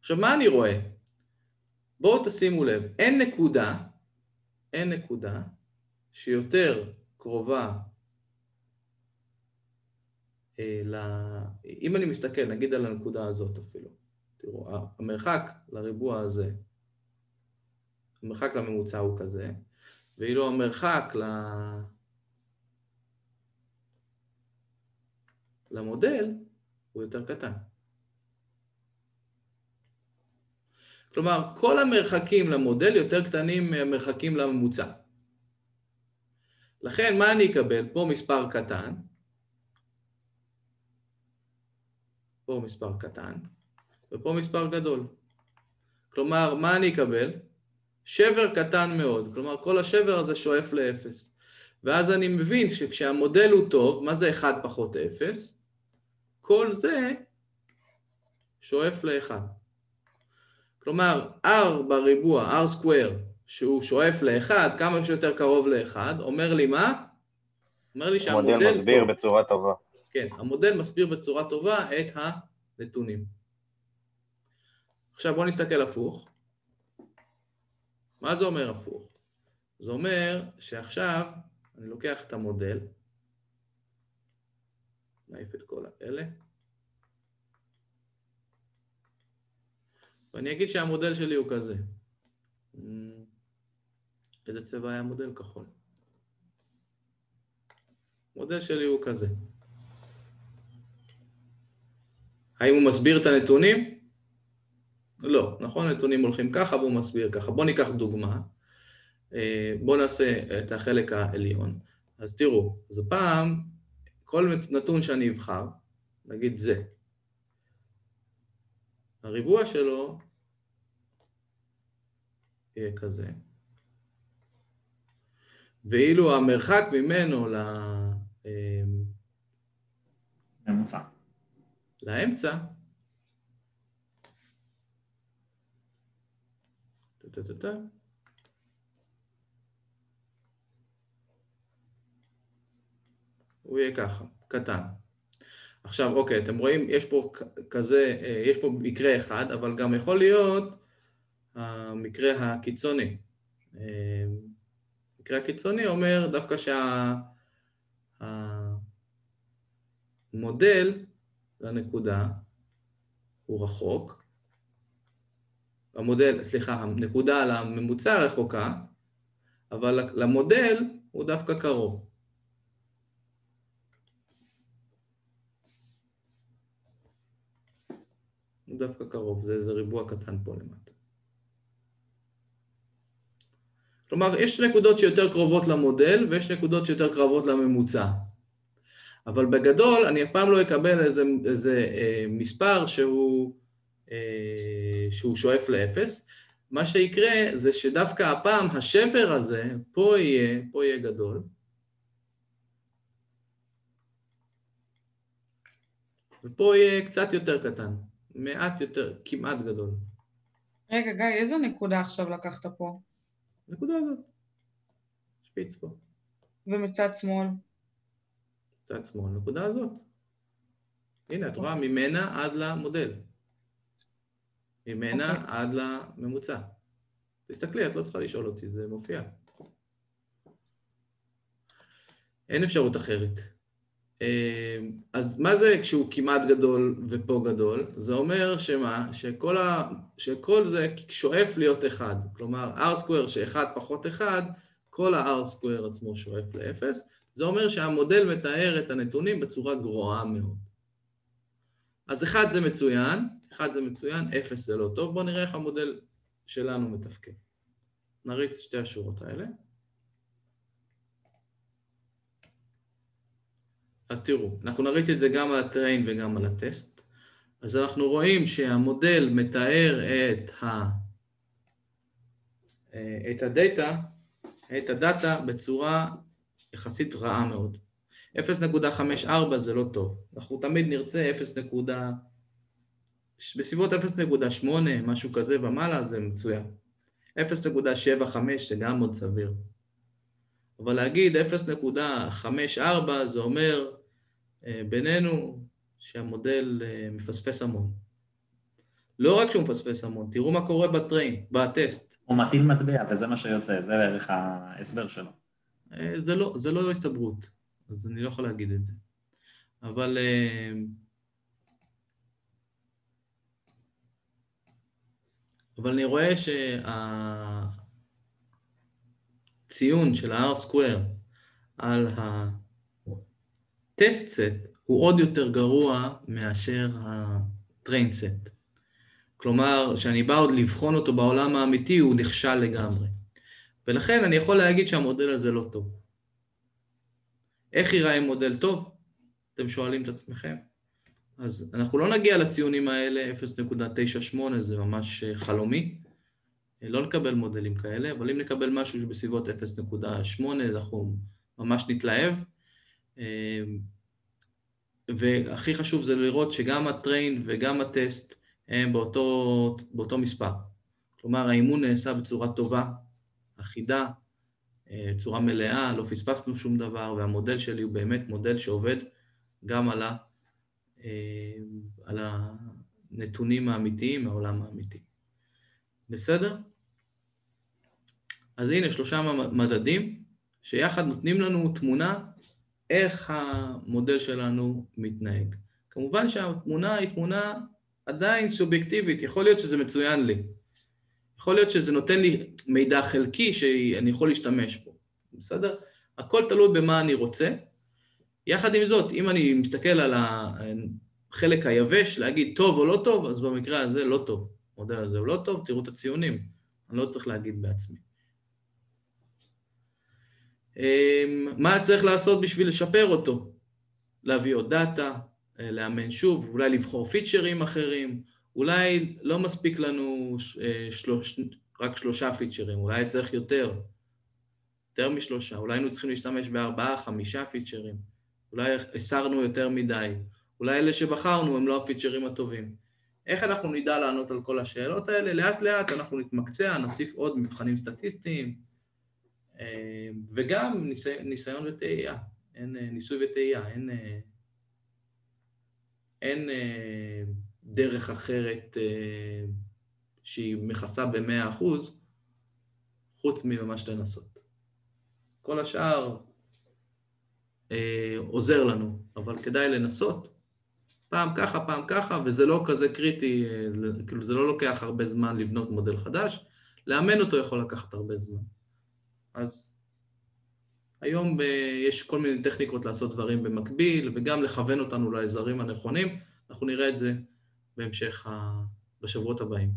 עכשיו, מה אני רואה? בואו תשימו לב, אין נקודה אין נקודה שיותר קרובה אה, ל... אם אני מסתכל, נגיד על הנקודה הזאת אפילו, תראו, המרחק לריבוע הזה, המרחק לממוצע הוא כזה, ואילו המרחק ל... למודל הוא יותר קטן. כלומר, כל המרחקים למודל יותר קטנים מהמרחקים לממוצע. לכן, מה אני אקבל? פה מספר קטן, פה מספר קטן, ופה מספר גדול. כלומר, מה אני אקבל? שבר קטן מאוד, כלומר כל השבר הזה שואף לאפס. ואז אני מבין שכשהמודל הוא טוב, מה זה 1 פחות 0? כל זה שואף ל-1. כלומר, r בריבוע, r סקוויר, שהוא שואף לאחד, כמה שיותר קרוב לאחד, אומר לי מה? אומר לי שהמודל... המודל מסביר טוב. בצורה טובה. כן, המודל מסביר בצורה טובה את הנתונים. עכשיו בואו נסתכל הפוך. מה זה אומר הפוך? זה אומר שעכשיו אני לוקח את המודל, נעיף את כל האלה, ואני אגיד שהמודל שלי הוא כזה. איזה צבע היה מודל? כחול. המודל שלי הוא כזה. האם הוא מסביר את הנתונים? לא, נכון, הנתונים הולכים ככה והוא מסביר ככה. בואו ניקח דוגמה. אה, בואו נעשה את החלק העליון. אז תראו, אז הפעם, כל נתון שאני אבחר, נגיד זה, הריבוע שלו יהיה כזה, ואילו המרחק ממנו ל... ממוצע. לאמצע, הוא יהיה ככה, קטן. עכשיו, אוקיי, אתם רואים, יש פה כזה, אה, יש פה מקרה אחד, אבל גם יכול להיות המקרה הקיצוני. אה, המקרה הקיצוני אומר דווקא שהמודל לנקודה הוא רחוק, המודל, סליחה, הנקודה לממוצע רחוקה, אבל למודל הוא דווקא קרוב. דווקא קרוב, זה איזה ריבוע קטן פה למטה. כלומר, יש נקודות שיותר קרובות למודל ויש נקודות שיותר קרובות לממוצע. אבל בגדול, אני אף פעם לא אקבל איזה, איזה אה, מספר שהוא, אה, שהוא שואף לאפס. מה שיקרה זה שדווקא הפעם השבר הזה, פה יהיה, פה יהיה גדול. ופה יהיה קצת יותר קטן. מעט יותר, כמעט גדול. רגע, גיא, איזו נקודה עכשיו לקחת פה? נקודה הזאת. שפיץ פה. ומצד שמאל? מצד שמאל, נקודה הזאת. הנה, את רואה ממנה עד למודל. ממנה okay. אוקיי. עד לממוצע. תסתכלי, את לא צריכה לשאול אותי, זה מופיע. אין אפשרות אחרת. אמ, אז מה זה כשהוא כמעט גדול ופה גדול? זה אומר שמה? שכל, ה... שכל זה שואף להיות אחד. כלומר, r סקוויר שאחד פחות אחד, כל ה-r סקוויר עצמו שואף לאפס. זה אומר שהמודל מתאר את הנתונים בצורה גרועה מאוד. אז אחד זה מצוין, אחד זה מצוין, אפס זה לא טוב. בואו נראה איך המודל שלנו מתפקד. נריץ שתי השורות האלה. אז תראו, אנחנו נריץ את זה גם על הטריין וגם על הטסט. אז אנחנו רואים שהמודל מתאר את, ה... את הדאטה, את הדאטה בצורה יחסית רעה מאוד. 0.54 זה לא טוב, אנחנו תמיד נרצה 0. בסביבות 0.8, משהו כזה ומעלה, זה מצוין. 0.75 זה גם מאוד סביר. אבל להגיד 0.54 זה אומר אה, בינינו שהמודל אה, מפספס המון. לא רק שהוא מפספס המון, תראו מה קורה בטריין, בטסט. הוא מטיל מטבע, וזה מה שיוצא, זה בערך ההסבר שלו. אה, זה לא, זה לא הסתברות, אז אני לא יכול להגיד את זה. אבל... אבל אני רואה שהציון של ה-R square על ה... הטסט סט הוא עוד יותר גרוע מאשר הטריין סט. כלומר, כשאני בא עוד לבחון אותו בעולם האמיתי, הוא נכשל לגמרי. ולכן אני יכול להגיד שהמודל הזה לא טוב. איך ייראה מודל טוב? אתם שואלים את עצמכם. אז אנחנו לא נגיע לציונים האלה, 0.98 זה ממש חלומי. לא נקבל מודלים כאלה, אבל אם נקבל משהו שבסביבות 0.8, אנחנו ממש נתלהב. והכי חשוב זה לראות שגם הטריין וגם הטסט הם באותו, באותו מספר. כלומר, האימון נעשה בצורה טובה, אחידה, בצורה מלאה, לא פספסנו שום דבר, והמודל שלי הוא באמת מודל שעובד גם על, ה, על הנתונים האמיתיים מהעולם האמיתי. בסדר? אז הנה שלושה מדדים שיחד נותנים לנו תמונה איך המודל שלנו מתנהג. כמובן שהתמונה היא תמונה עדיין סובייקטיבית, יכול להיות שזה מצוין לי. יכול להיות שזה נותן לי מידע חלקי שאני יכול להשתמש בו, בסדר? הכל תלוי במה אני רוצה. יחד עם זאת, אם אני מסתכל על החלק היבש, להגיד טוב או לא טוב, אז במקרה הזה לא טוב. המודל הזה הוא לא טוב, תראו את הציונים. אני לא צריך להגיד בעצמי. אמ, מה צריך לעשות בשביל לשפר אותו? להביא עוד דאטה, אה, לאמן שוב, אולי לבחור פיצ'רים אחרים, אולי לא מספיק לנו אה, שלוש, רק שלושה פיצ'רים, אולי צריך יותר, יותר משלושה, אולי היינו צריכים להשתמש בארבעה, חמישה פיצ'רים, אולי הסרנו יותר מדי, אולי אלה שבחרנו הם לא הפיצ'רים הטובים. איך אנחנו נדע לענות על כל השאלות האלה? לאט לאט אנחנו נתמקצע, נוסיף עוד מבחנים סטטיסטיים, וגם ניסיון, וטעייה. אין אה, ניסוי וטעייה, אין, אה, אין אה, דרך אחרת שהיא מכסה במאה אחוז, חוץ מממש לנסות. כל השאר אה, עוזר לנו, אבל כדאי לנסות. פעם ככה, פעם ככה, וזה לא כזה קריטי, אה, כאילו זה לא לוקח הרבה זמן לבנות מודל חדש, לאמן אותו יכול לקחת הרבה זמן. אז היום יש כל מיני טכניקות לעשות דברים במקביל, וגם לכוון אותנו לאזורים הנכונים, אנחנו נראה את זה בהמשך, ה... בשבועות הבאים.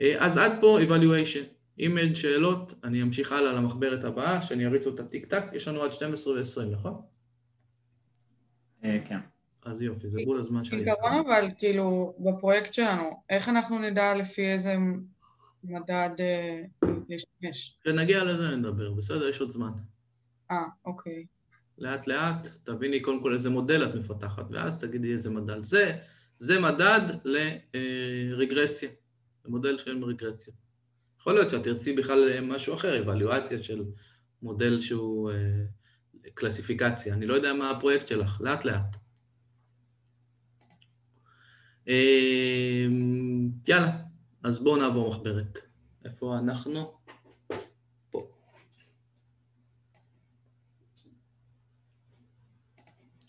אה, אז עד פה evaluation. אם אין שאלות, אני אמשיך הלאה למחברת הבאה, שאני אריץ אותה טיק טק, יש לנו עד 12 ו-20, נכון? אה, כן. אז יופי, זה בול הזמן שאני... בעיקרון אבל, כאילו, בפרויקט שלנו, איך אנחנו נדע לפי איזה מדד אה, להשתמש? כשנגיע לזה נדבר, בסדר? יש עוד זמן. אה, אוקיי. לאט לאט, תביני קודם כל איזה מודל את מפתחת, ואז תגידי איזה מדד. זה, זה מדד לרגרסיה, זה מודל של רגרסיה. יכול להיות שאת תרצי בכלל משהו אחר, אבליואציה של מודל שהוא אה, קלסיפיקציה. אני לא יודע מה הפרויקט שלך, לאט לאט. אה, יאללה, אז בואו נעבור מחברת. איפה אנחנו? פה.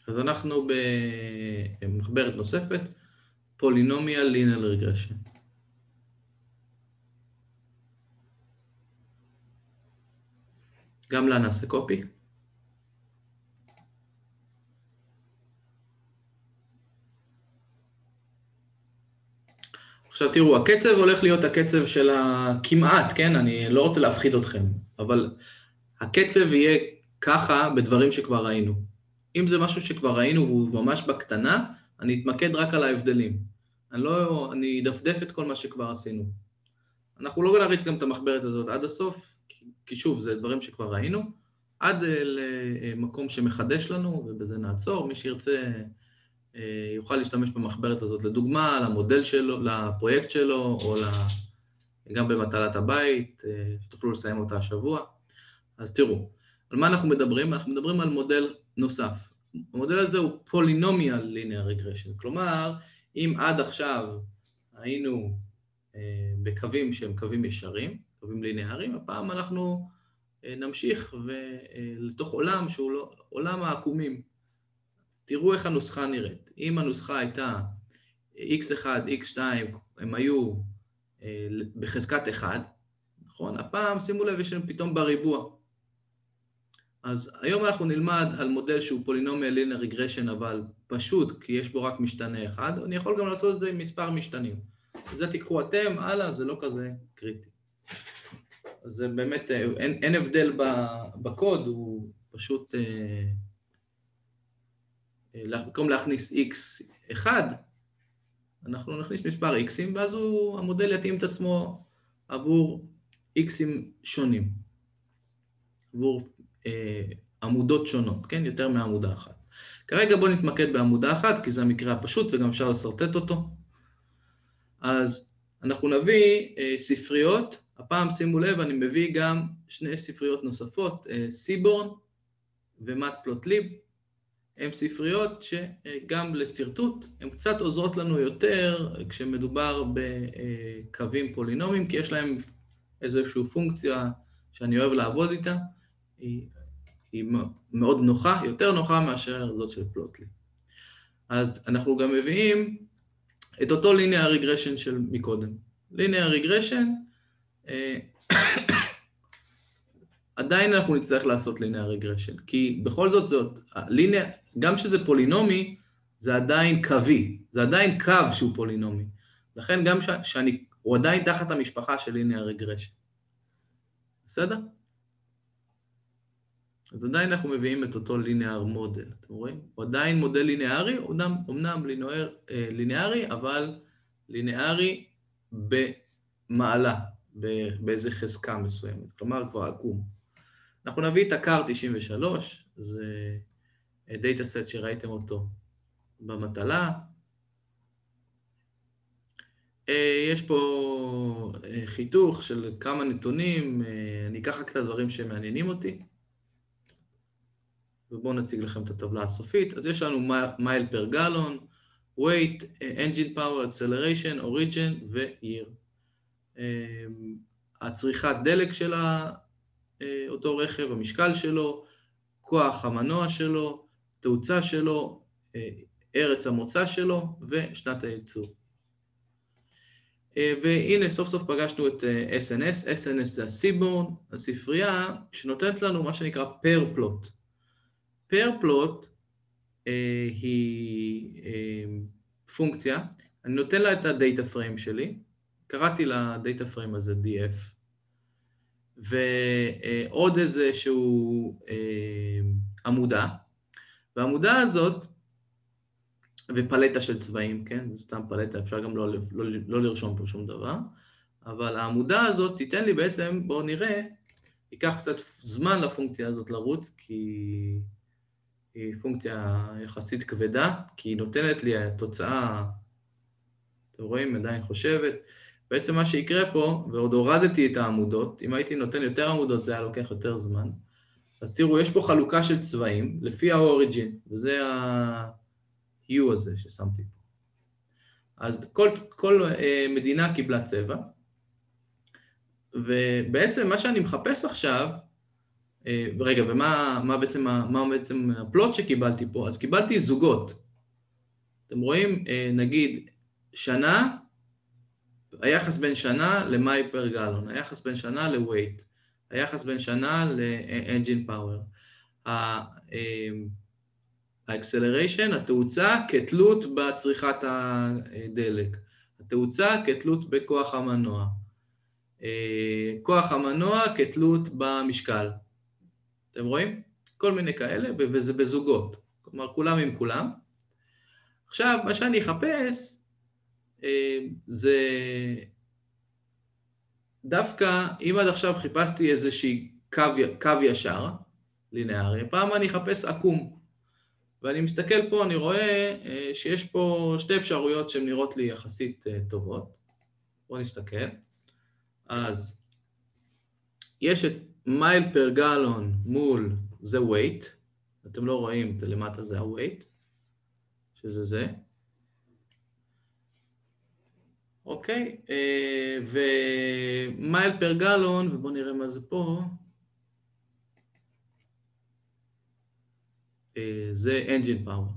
אז אנחנו במחברת נוספת, פולינומיאל לינל רגרשן. גם לה נעשה קופי. עכשיו תראו, הקצב הולך להיות הקצב של הכמעט, כן? אני לא רוצה להפחיד אתכם, אבל הקצב יהיה ככה בדברים שכבר ראינו. אם זה משהו שכבר ראינו והוא ממש בקטנה, אני אתמקד רק על ההבדלים. אני לא, אני אדפדף את כל מה שכבר עשינו. אנחנו לא נריץ גם את המחברת הזאת עד הסוף, כי שוב, זה דברים שכבר ראינו, עד אה, למקום שמחדש לנו, ובזה נעצור. מי שירצה אה, יוכל להשתמש במחברת הזאת לדוגמה, למודל שלו, לפרויקט שלו, או גם במטלת הבית, אה, שתוכלו לסיים אותה השבוע. אז תראו, על מה אנחנו מדברים? אנחנו מדברים על מודל נוסף. המודל הזה הוא פולינומיאל ליניאר רגרשן, כלומר, אם עד עכשיו היינו בקווים שהם קווים ישרים, קווים ליניאריים, הפעם אנחנו אה, נמשיך לתוך עולם שהוא לא, עולם העקומים. תראו איך הנוסחה נראית. אם הנוסחה הייתה x1, x2, הם היו אה, בחזקת 1, נכון? הפעם, שימו לב, יש לנו פתאום בריבוע. אז היום אנחנו נלמד על מודל שהוא פולינומיאל לינר רגרשן, אבל פשוט, כי יש בו רק משתנה אחד, אני יכול גם לעשות את זה עם מספר משתנים. זה תיקחו אתם, הלאה, זה לא כזה קריטי. זה באמת, אה, אין, אין הבדל בקוד, הוא פשוט, אה, במקום להכניס x1, אנחנו נכניס מספר x'ים, ואז הוא, המודל יתאים את עצמו עבור x'ים שונים, עבור אה, עמודות שונות, כן? יותר מעמודה אחת. כרגע בואו נתמקד בעמודה אחת, כי זה המקרה הפשוט וגם אפשר לשרטט אותו. אז אנחנו נביא אה, ספריות הפעם שימו לב, אני מביא גם שני ספריות נוספות, סיבורן אה, ומטפלוטליב. הן ספריות שגם לשרטוט, הן קצת עוזרות לנו יותר כשמדובר בקווים פולינומיים, כי יש להם איזושהי פונקציה שאני אוהב לעבוד איתה, היא, היא מאוד נוחה, יותר נוחה מאשר זאת של פלוטליב. אז אנחנו גם מביאים את אותו linear regression של מקודם. linear regression אה, עדיין אנחנו נצטרך לעשות linear regression, כי בכל זאת זאת, linear, גם שזה פולינומי, זה עדיין קווי, זה עדיין קו שהוא פולינומי. לכן גם ש, שאני, הוא עדיין תחת המשפחה של linear regression. בסדר? אז עדיין אנחנו מביאים את אותו ליניאר מודל, אתם רואים? הוא עדיין מודל ליניארי, אמנם, אמנם לינואר, אה, ליניארי, אבל ליניארי במעלה, באיזה חזקה מסוימת, כלומר כבר עקום. אנחנו נביא את הקאר 93, זה דאטה סט שראיתם אותו במטלה. אה, יש פה אה, חיתוך של כמה נתונים, אה, אני אקח רק את הדברים שמעניינים אותי. ובואו נציג לכם את הטבלה הסופית. אז יש לנו מייל פר גלון, weight, engine power, acceleration, origin ו-year. הצריכת דלק של אותו רכב, המשקל שלו, כוח המנוע שלו, תאוצה שלו, ארץ המוצא שלו ושנת הייצור. והנה סוף סוף פגשנו את SNS, SNS זה הסיבורן, הספרייה שנותנת לנו מה שנקרא פר פלוט. פר פלוט היא פונקציה, אני נותן לה את הדאטה פריים שלי, קראתי לדאטה פריים הזה df, ועוד איזשהו עמודה, והעמודה הזאת, ופלטה של צבעים, כן? זה סתם פלטה, אפשר גם לא, לא, לא לרשום פה שום דבר, אבל העמודה הזאת תיתן לי בעצם, בואו נראה, ייקח קצת זמן לפונקציה הזאת לרוץ, כי היא פונקציה יחסית כבדה, כי היא נותנת לי תוצאה, אתם רואים, עדיין חושבת. בעצם מה שיקרה פה, ועוד הורדתי את העמודות, אם הייתי נותן יותר עמודות זה היה לוקח יותר זמן, אז תראו, יש פה חלוקה של צבעים לפי ה-Origin, וזה ה-U הזה ששמתי פה. אז כל, כל uh, מדינה קיבלה צבע, ובעצם מה שאני מחפש עכשיו, uh, רגע, ומה מה בעצם, מה בעצם הפלוט שקיבלתי פה? אז קיבלתי זוגות. אתם רואים, uh, נגיד, שנה, היחס בין שנה למאי פר גלון, היחס בין שנה ל-weight. היחס בין שנה ל-engine power. ה-acceleration, התאוצה כתלות בצריכת הדלק, התאוצה כתלות בכוח המנוע, כוח המנוע כתלות במשקל. אתם רואים? כל מיני כאלה, וזה בזוגות. כלומר, כולם עם כולם. עכשיו, מה שאני אחפש זה דווקא אם עד עכשיו חיפשתי איזושהי קו, קו ישר, לינארי, פעם אני אחפש עקום. ואני מסתכל פה, אני רואה אה, שיש פה שתי אפשרויות שהן נראות לי יחסית אה, טובות. בואו נסתכל. אז יש את מייל פר גלון מול זה weight, אתם לא רואים, למטה זה ה-weight, שזה זה. אוקיי? אה, ומייל פר גלון, ובואו נראה מה זה פה. אה, זה engine power.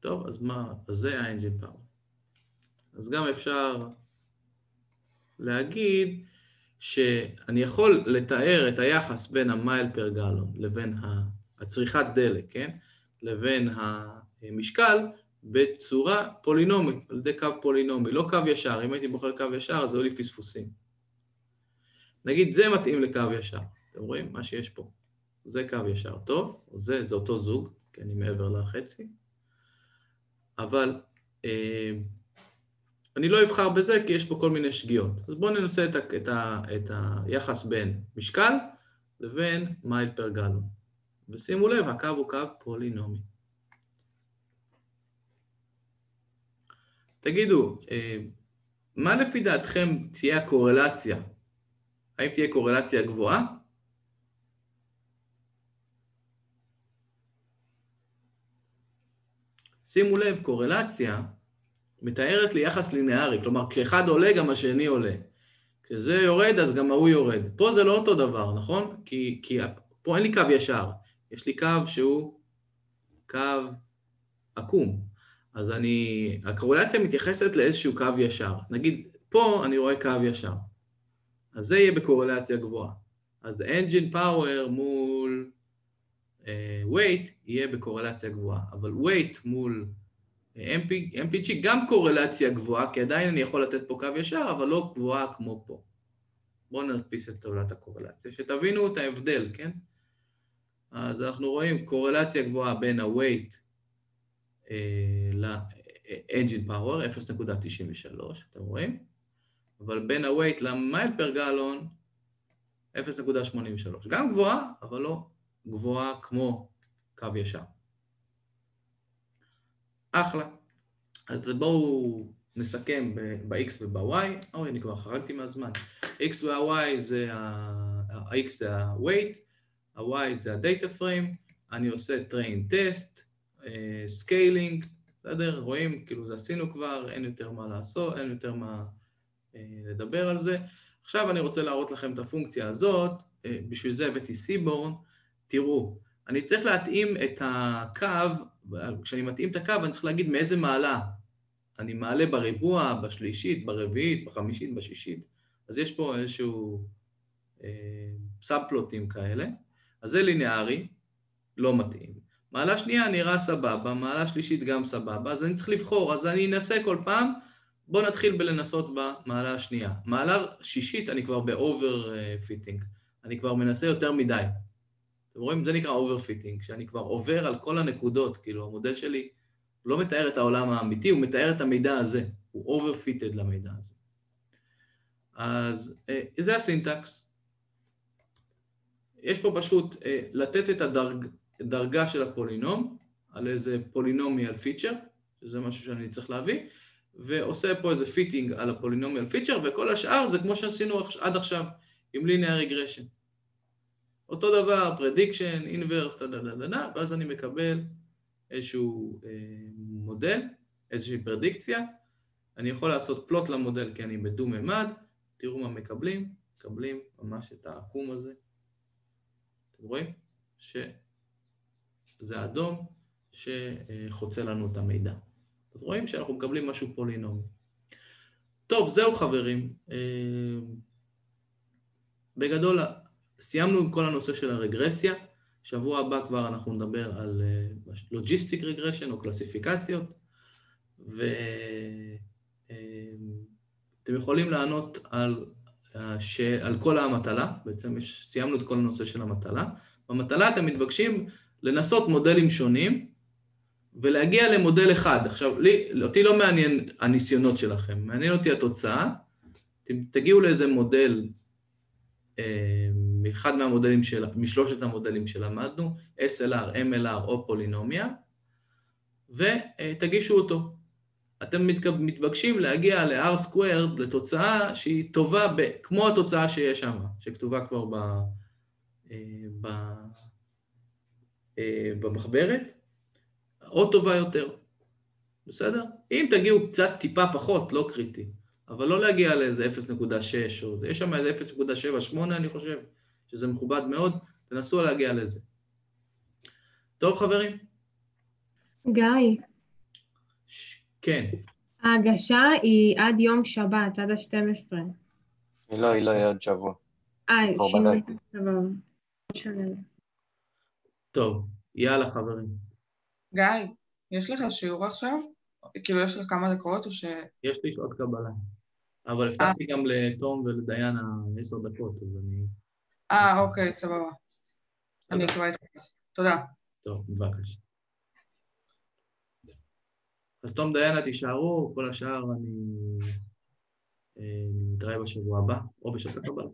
טוב, אז מה? אז זה ה-engine power. אז גם אפשר להגיד שאני יכול לתאר את היחס בין המייל פר גלון לבין הצריכת דלק, כן? לבין המשקל בצורה פולינומית, על ידי קו פולינומי, לא קו ישר. אם הייתי בוחר קו ישר, אז היו לי פספוסים. נגיד, זה מתאים לקו ישר. אתם רואים מה שיש פה? זה קו ישר טוב, זה, זה אותו זוג, כי אני מעבר לחצי. אבל אה, אני לא אבחר בזה, כי יש פה כל מיני שגיאות. אז בואו ננסה את, ה, את, ה, את היחס בין משקל לבין מייל פר גלון. ושימו לב, הקו הוא קו פולינומי. תגידו, אה, מה לפי דעתכם תהיה הקורלציה? האם תהיה קורלציה גבוהה? שימו לב, קורלציה מתארת לי יחס לינארי, כלומר כשאחד עולה גם השני עולה. כשזה יורד אז גם ההוא יורד. פה זה לא אותו דבר, נכון? כי, כי פה אין לי קו ישר, יש לי קו שהוא קו עקום. אז אני, הקורלציה מתייחסת לאיזשהו קו ישר. נגיד, פה אני רואה קו ישר. אז זה יהיה בקורלציה גבוהה. אז engine power מול uh, weight יהיה בקורלציה גבוהה, אבל weight מול אה, MP, MPG גם קורלציה גבוהה, כי עדיין אני יכול לתת פה קו ישר, אבל לא גבוהה כמו פה. בואו נדפיס את טבלת הקורלציה, שתבינו את ההבדל, כן? אז אנחנו רואים קורלציה גבוהה בין ה-weight ל-engine power, 0.93, אתם רואים? אבל בין ה-weight למייל פר גלון, 0.83. גם גבוהה, אבל לא גבוהה כמו קו ישר. אחלה. אז בואו נסכם ב-x וב-y. אוי, אני כבר חרגתי מהזמן. x וה-y זה ה-x זה ה-weight, ה-y זה ה-data frame, אני עושה train test, scaling, אה, בסדר? רואים, כאילו זה עשינו כבר, אין יותר מה לעשות, אין יותר מה אה, לדבר על זה. עכשיו אני רוצה להראות לכם את הפונקציה הזאת, אה, בשביל זה הבאתי seaborn. תראו, אני צריך להתאים את הקו, כשאני מתאים את הקו אני צריך להגיד מאיזה מעלה. אני מעלה בריבוע, בשלישית, ברביעית, בחמישית, בשישית. אז יש פה איזשהו אה, subplotים כאלה. אז זה ליניארי, לא מתאים. מעלה שנייה נראה סבבה, מעלה שלישית גם סבבה, אז אני צריך לבחור, אז אני אנסה כל פעם, בואו נתחיל בלנסות במעלה השנייה. מעלה שישית אני כבר ב overfitting, אני כבר מנסה יותר מדי. אתם רואים? זה נקרא overfitting, שאני כבר עובר על כל הנקודות, כאילו המודל שלי לא מתאר את העולם האמיתי, הוא מתאר את המידע הזה, הוא overfitted למידע הזה. אז אה, זה ה syntax. יש פה פשוט אה, לתת את הדרגה של הפולינום על איזה polynomial feature, שזה משהו שאני צריך להביא, ועושה פה איזה fitting על ה polynomial feature, וכל השאר זה כמו שעשינו עד עכשיו עם linear regression. אותו דבר, prediction, inverse, the, ואז אני מקבל איזשהו אה, מודל, איזושהי פרדיקציה. אני יכול לעשות פלוט למודל כי אני בדו-ממד, תראו מה מקבלים, מקבלים ממש את העקום הזה. אתם רואים? שזה אדום שחוצה לנו את המידע. אז רואים שאנחנו מקבלים משהו פולינומי. טוב, זהו חברים. אה, בגדול, סיימנו עם כל הנושא של הרגרסיה. שבוע הבא כבר אנחנו נדבר על לוג'יסטיק uh, רגרשן או קלסיפיקציות, ואתם uh, יכולים לענות על. על כל המטלה, בעצם. סיימנו את כל הנושא של המטלה. במטלה אתם מתבקשים לנסות מודלים שונים ולהגיע למודל אחד. עכשיו, לי, אותי לא מעניין הניסיונות שלכם, מעניין אותי התוצאה. אתם תגיעו לאיזה מודל אה, מאחד מהמודלים של, משלושת המודלים שלמדנו, SLR, MLR או פולינומיה, ותגישו אותו. אתם מתבקשים להגיע ל-R squared לתוצאה שהיא טובה ב, כמו התוצאה שיש שם, שכתובה כבר ב, אה, ב, במחברת, או טובה יותר, בסדר? אם תגיעו קצת טיפה פחות, לא קריטי, אבל לא להגיע לאיזה 0.6 או זה, יש שם איזה 0.78 אני חושב, שזה מכובד מאוד, תנסו להגיע לזה. טוב חברים? גיא. ש... כן. ההגשה היא עד יום שבת, עד ה-12. היא לא, היא לא, היא עוד שבוע. אה, שינוי, סבבה. טוב, יאללה חברים. גיא, יש לך שיעור עכשיו? כאילו, יש לך כמה דקות או ש... יש לי שעות קבלה. אבל הבטחתי גם לתום ולדיינה עשר דקות, אז אני... אה, אוקיי, סבבה. אני אקבע את זה. תודה. טוב, בבקשה. אז תום דיינה תישארו, כל השאר אני נתראה בשבוע הבא, או בשעות הקבלה.